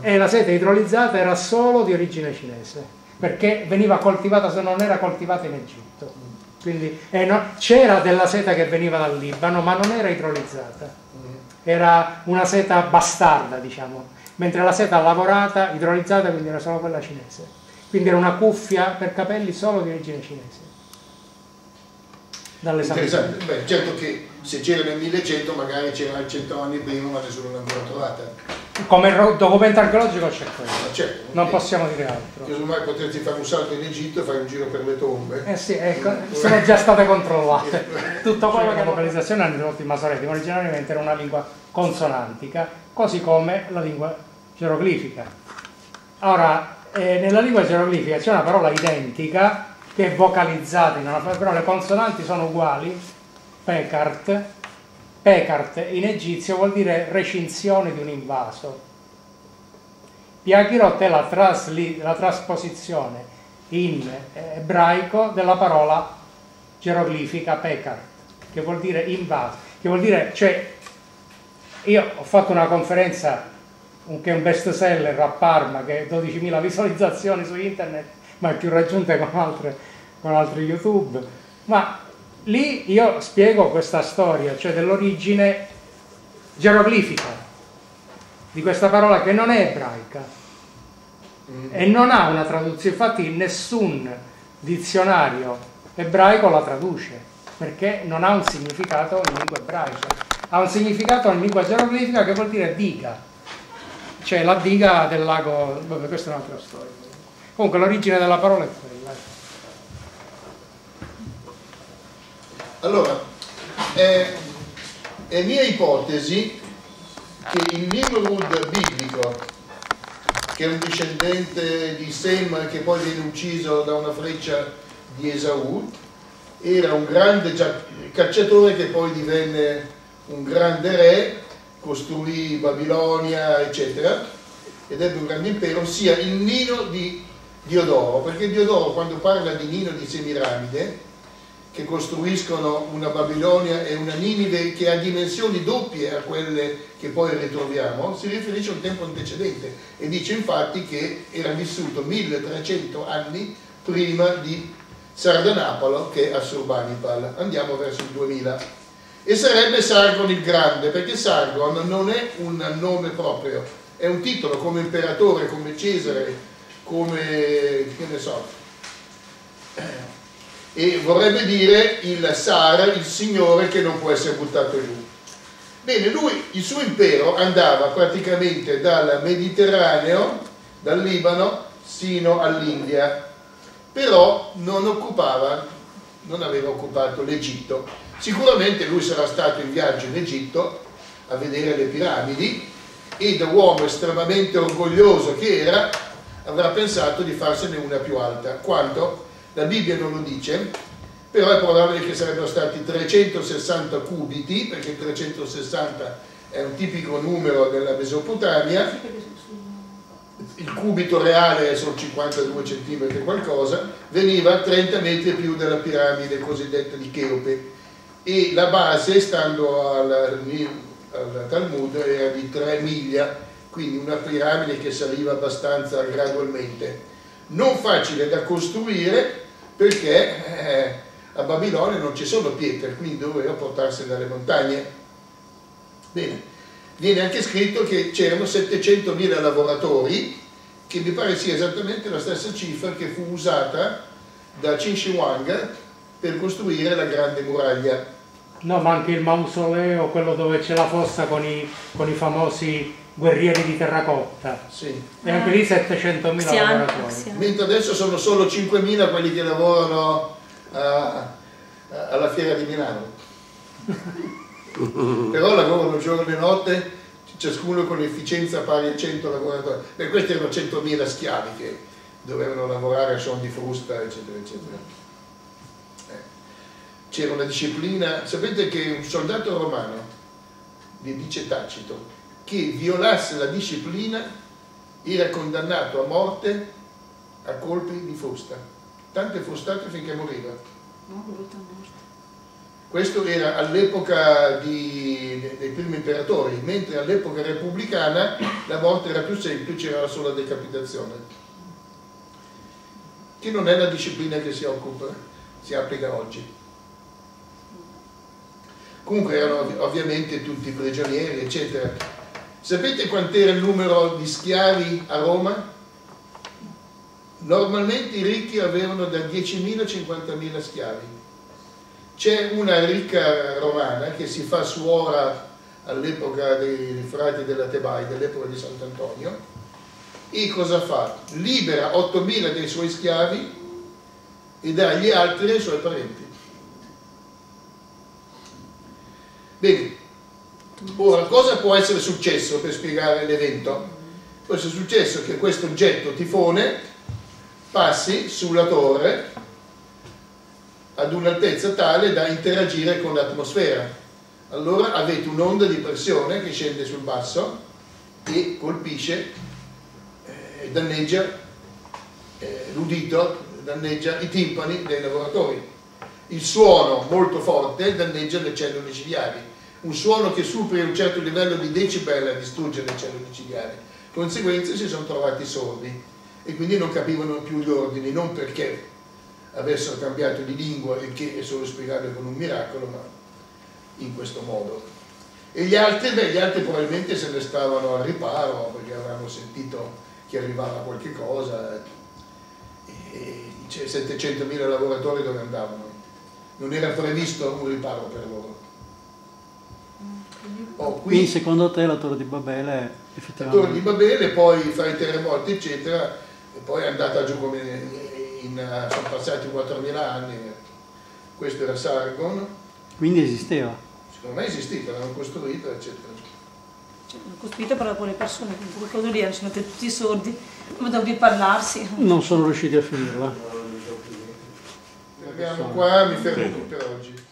e la seta idrolizzata era solo di origine cinese perché veniva coltivata se non era coltivata in Egitto quindi eh, no, c'era della seta che veniva dal Libano ma non era idrolizzata uh-huh. era una seta bastarda diciamo mentre la seta lavorata idrolizzata quindi era solo quella cinese quindi era una cuffia per capelli solo di origine cinese. Interessante, Beh, certo che se c'era nel 1100 magari c'era 100 anni prima ma nessuno l'ha ancora trovata. Come documento archeologico c'è quello, certo, non possiamo dire altro. Casomai potresti fare un salto in Egitto e fare un giro per le tombe. Eh sì, ecco, sono già state controllate. *laughs* Tutto quello che è localizzazione hanno ridotto i masoretti, originariamente era una lingua consonantica, così come la lingua geroglifica. Ora, eh, nella lingua geroglifica c'è una parola identica che è vocalizzata però le consonanti sono uguali, pecart, pecart in egizio vuol dire recinzione di un invaso. Piachirot è la, trasli, la trasposizione in ebraico della parola geroglifica pecart, che vuol dire invaso, che vuol dire, cioè, io ho fatto una conferenza che è un best seller a Parma che ha 12.000 visualizzazioni su internet ma è più raggiunte con, altre, con altri youtube ma lì io spiego questa storia cioè dell'origine geroglifica di questa parola che non è ebraica mm. e non ha una traduzione infatti nessun dizionario ebraico la traduce perché non ha un significato in lingua ebraica ha un significato in lingua geroglifica che vuol dire diga cioè la diga del lago, vabbè questa è un'altra storia. Comunque l'origine della parola è quella. Allora, è, è mia ipotesi che il Nimrud biblico, che è un discendente di Sem che poi viene ucciso da una freccia di Esaù, era un grande cacciatore che poi divenne un grande re costruì Babilonia, eccetera, ed ebbe un grande impero, sia il Nino di Diodoro, perché Diodoro quando parla di Nino di Semiramide, che costruiscono una Babilonia e una Ninive che ha dimensioni doppie a quelle che poi ritroviamo, si riferisce a un tempo antecedente e dice infatti che era vissuto 1300 anni prima di Sardanapalo che Assurbanipal. Andiamo verso il 2000. E sarebbe Sargon il Grande, perché Sargon non è un nome proprio, è un titolo come imperatore, come Cesare, come che ne so. E vorrebbe dire il Sar, il Signore che non può essere buttato giù. Bene, lui, il suo impero andava praticamente dal Mediterraneo, dal Libano, sino all'India, però non occupava, non aveva occupato l'Egitto. Sicuramente lui sarà stato in viaggio in Egitto a vedere le piramidi e da uomo estremamente orgoglioso che era avrà pensato di farsene una più alta. Quanto? La Bibbia non lo dice, però è probabile che sarebbero stati 360 cubiti, perché 360 è un tipico numero della Mesopotamia, il cubito reale è solo 52 cm qualcosa, veniva a 30 metri più della piramide cosiddetta di Cheope e la base, stando al, al Talmud, era di 3 miglia, quindi una piramide che saliva abbastanza gradualmente. Non facile da costruire perché eh, a Babilonia non ci sono pietre, quindi doveva portarsene dalle montagne. Bene, viene anche scritto che c'erano 700.000 lavoratori, che mi pare sia esattamente la stessa cifra che fu usata da Huang per costruire la grande muraglia. No, ma anche il mausoleo, quello dove c'è la fossa con i, con i famosi guerrieri di terracotta. Sì. E anche lì 700.000 Xi'an, lavoratori. Xi'an. Mentre adesso sono solo 5.000 quelli che lavorano a- a- alla fiera di Milano. *laughs* Però lavorano giorno e notte, ciascuno con efficienza pari a 100 lavoratori. Beh, questi erano 100.000 schiavi che dovevano lavorare a suon di frusta, eccetera, eccetera. Eh. C'era una disciplina, sapete che un soldato romano, vi dice Tacito, che violasse la disciplina era condannato a morte a colpi di frusta, tante frustate finché moriva. No, brutta morte. Questo era all'epoca dei primi imperatori, mentre all'epoca repubblicana la morte era più semplice, era solo la decapitazione. Che non è la disciplina che si occupa, si applica oggi. Comunque erano ov- ovviamente tutti prigionieri, eccetera. Sapete quant'era il numero di schiavi a Roma? Normalmente i ricchi avevano da 10.000 a 50.000 schiavi. C'è una ricca romana che si fa suora all'epoca dei frati della Tebaide, all'epoca di Sant'Antonio, e cosa fa? Libera 8.000 dei suoi schiavi e dà gli altri ai suoi parenti. Bene, ora cosa può essere successo per spiegare l'evento? Può essere successo che questo oggetto tifone passi sulla torre ad un'altezza tale da interagire con l'atmosfera. Allora avete un'onda di pressione che scende sul basso e colpisce eh, e danneggia eh, l'udito, danneggia i timpani dei lavoratori. Il suono molto forte danneggia le cellule ciliari. Un suono che superi un certo livello di decibel distrugge le cellule ciliari. Conseguenze si sono trovati sordi e quindi non capivano più gli ordini, non perché avessero cambiato di lingua, il che è solo spiegabile con un miracolo, ma in questo modo. E gli altri, beh, gli altri probabilmente se ne stavano al riparo perché avranno sentito che arrivava qualche cosa. E c'è 700.000 lavoratori dove andavano? Non era previsto un riparo per loro. Oh, Quindi qui secondo te la Torre di Babele la effettivamente... torre di Babele, poi fra i terremoti eccetera, e poi è andata giù come in, sono passati 4.000 anni, questo era Sargon, Quindi esisteva. secondo me esisteva, l'hanno costruito eccetera. Cioè, l'ho costruito però poi le persone, cosa lì, sono tutti sordi, come devo parlarsi. Non sono riusciti a finirla. Abbiamo qua, mi fermo qui per oggi.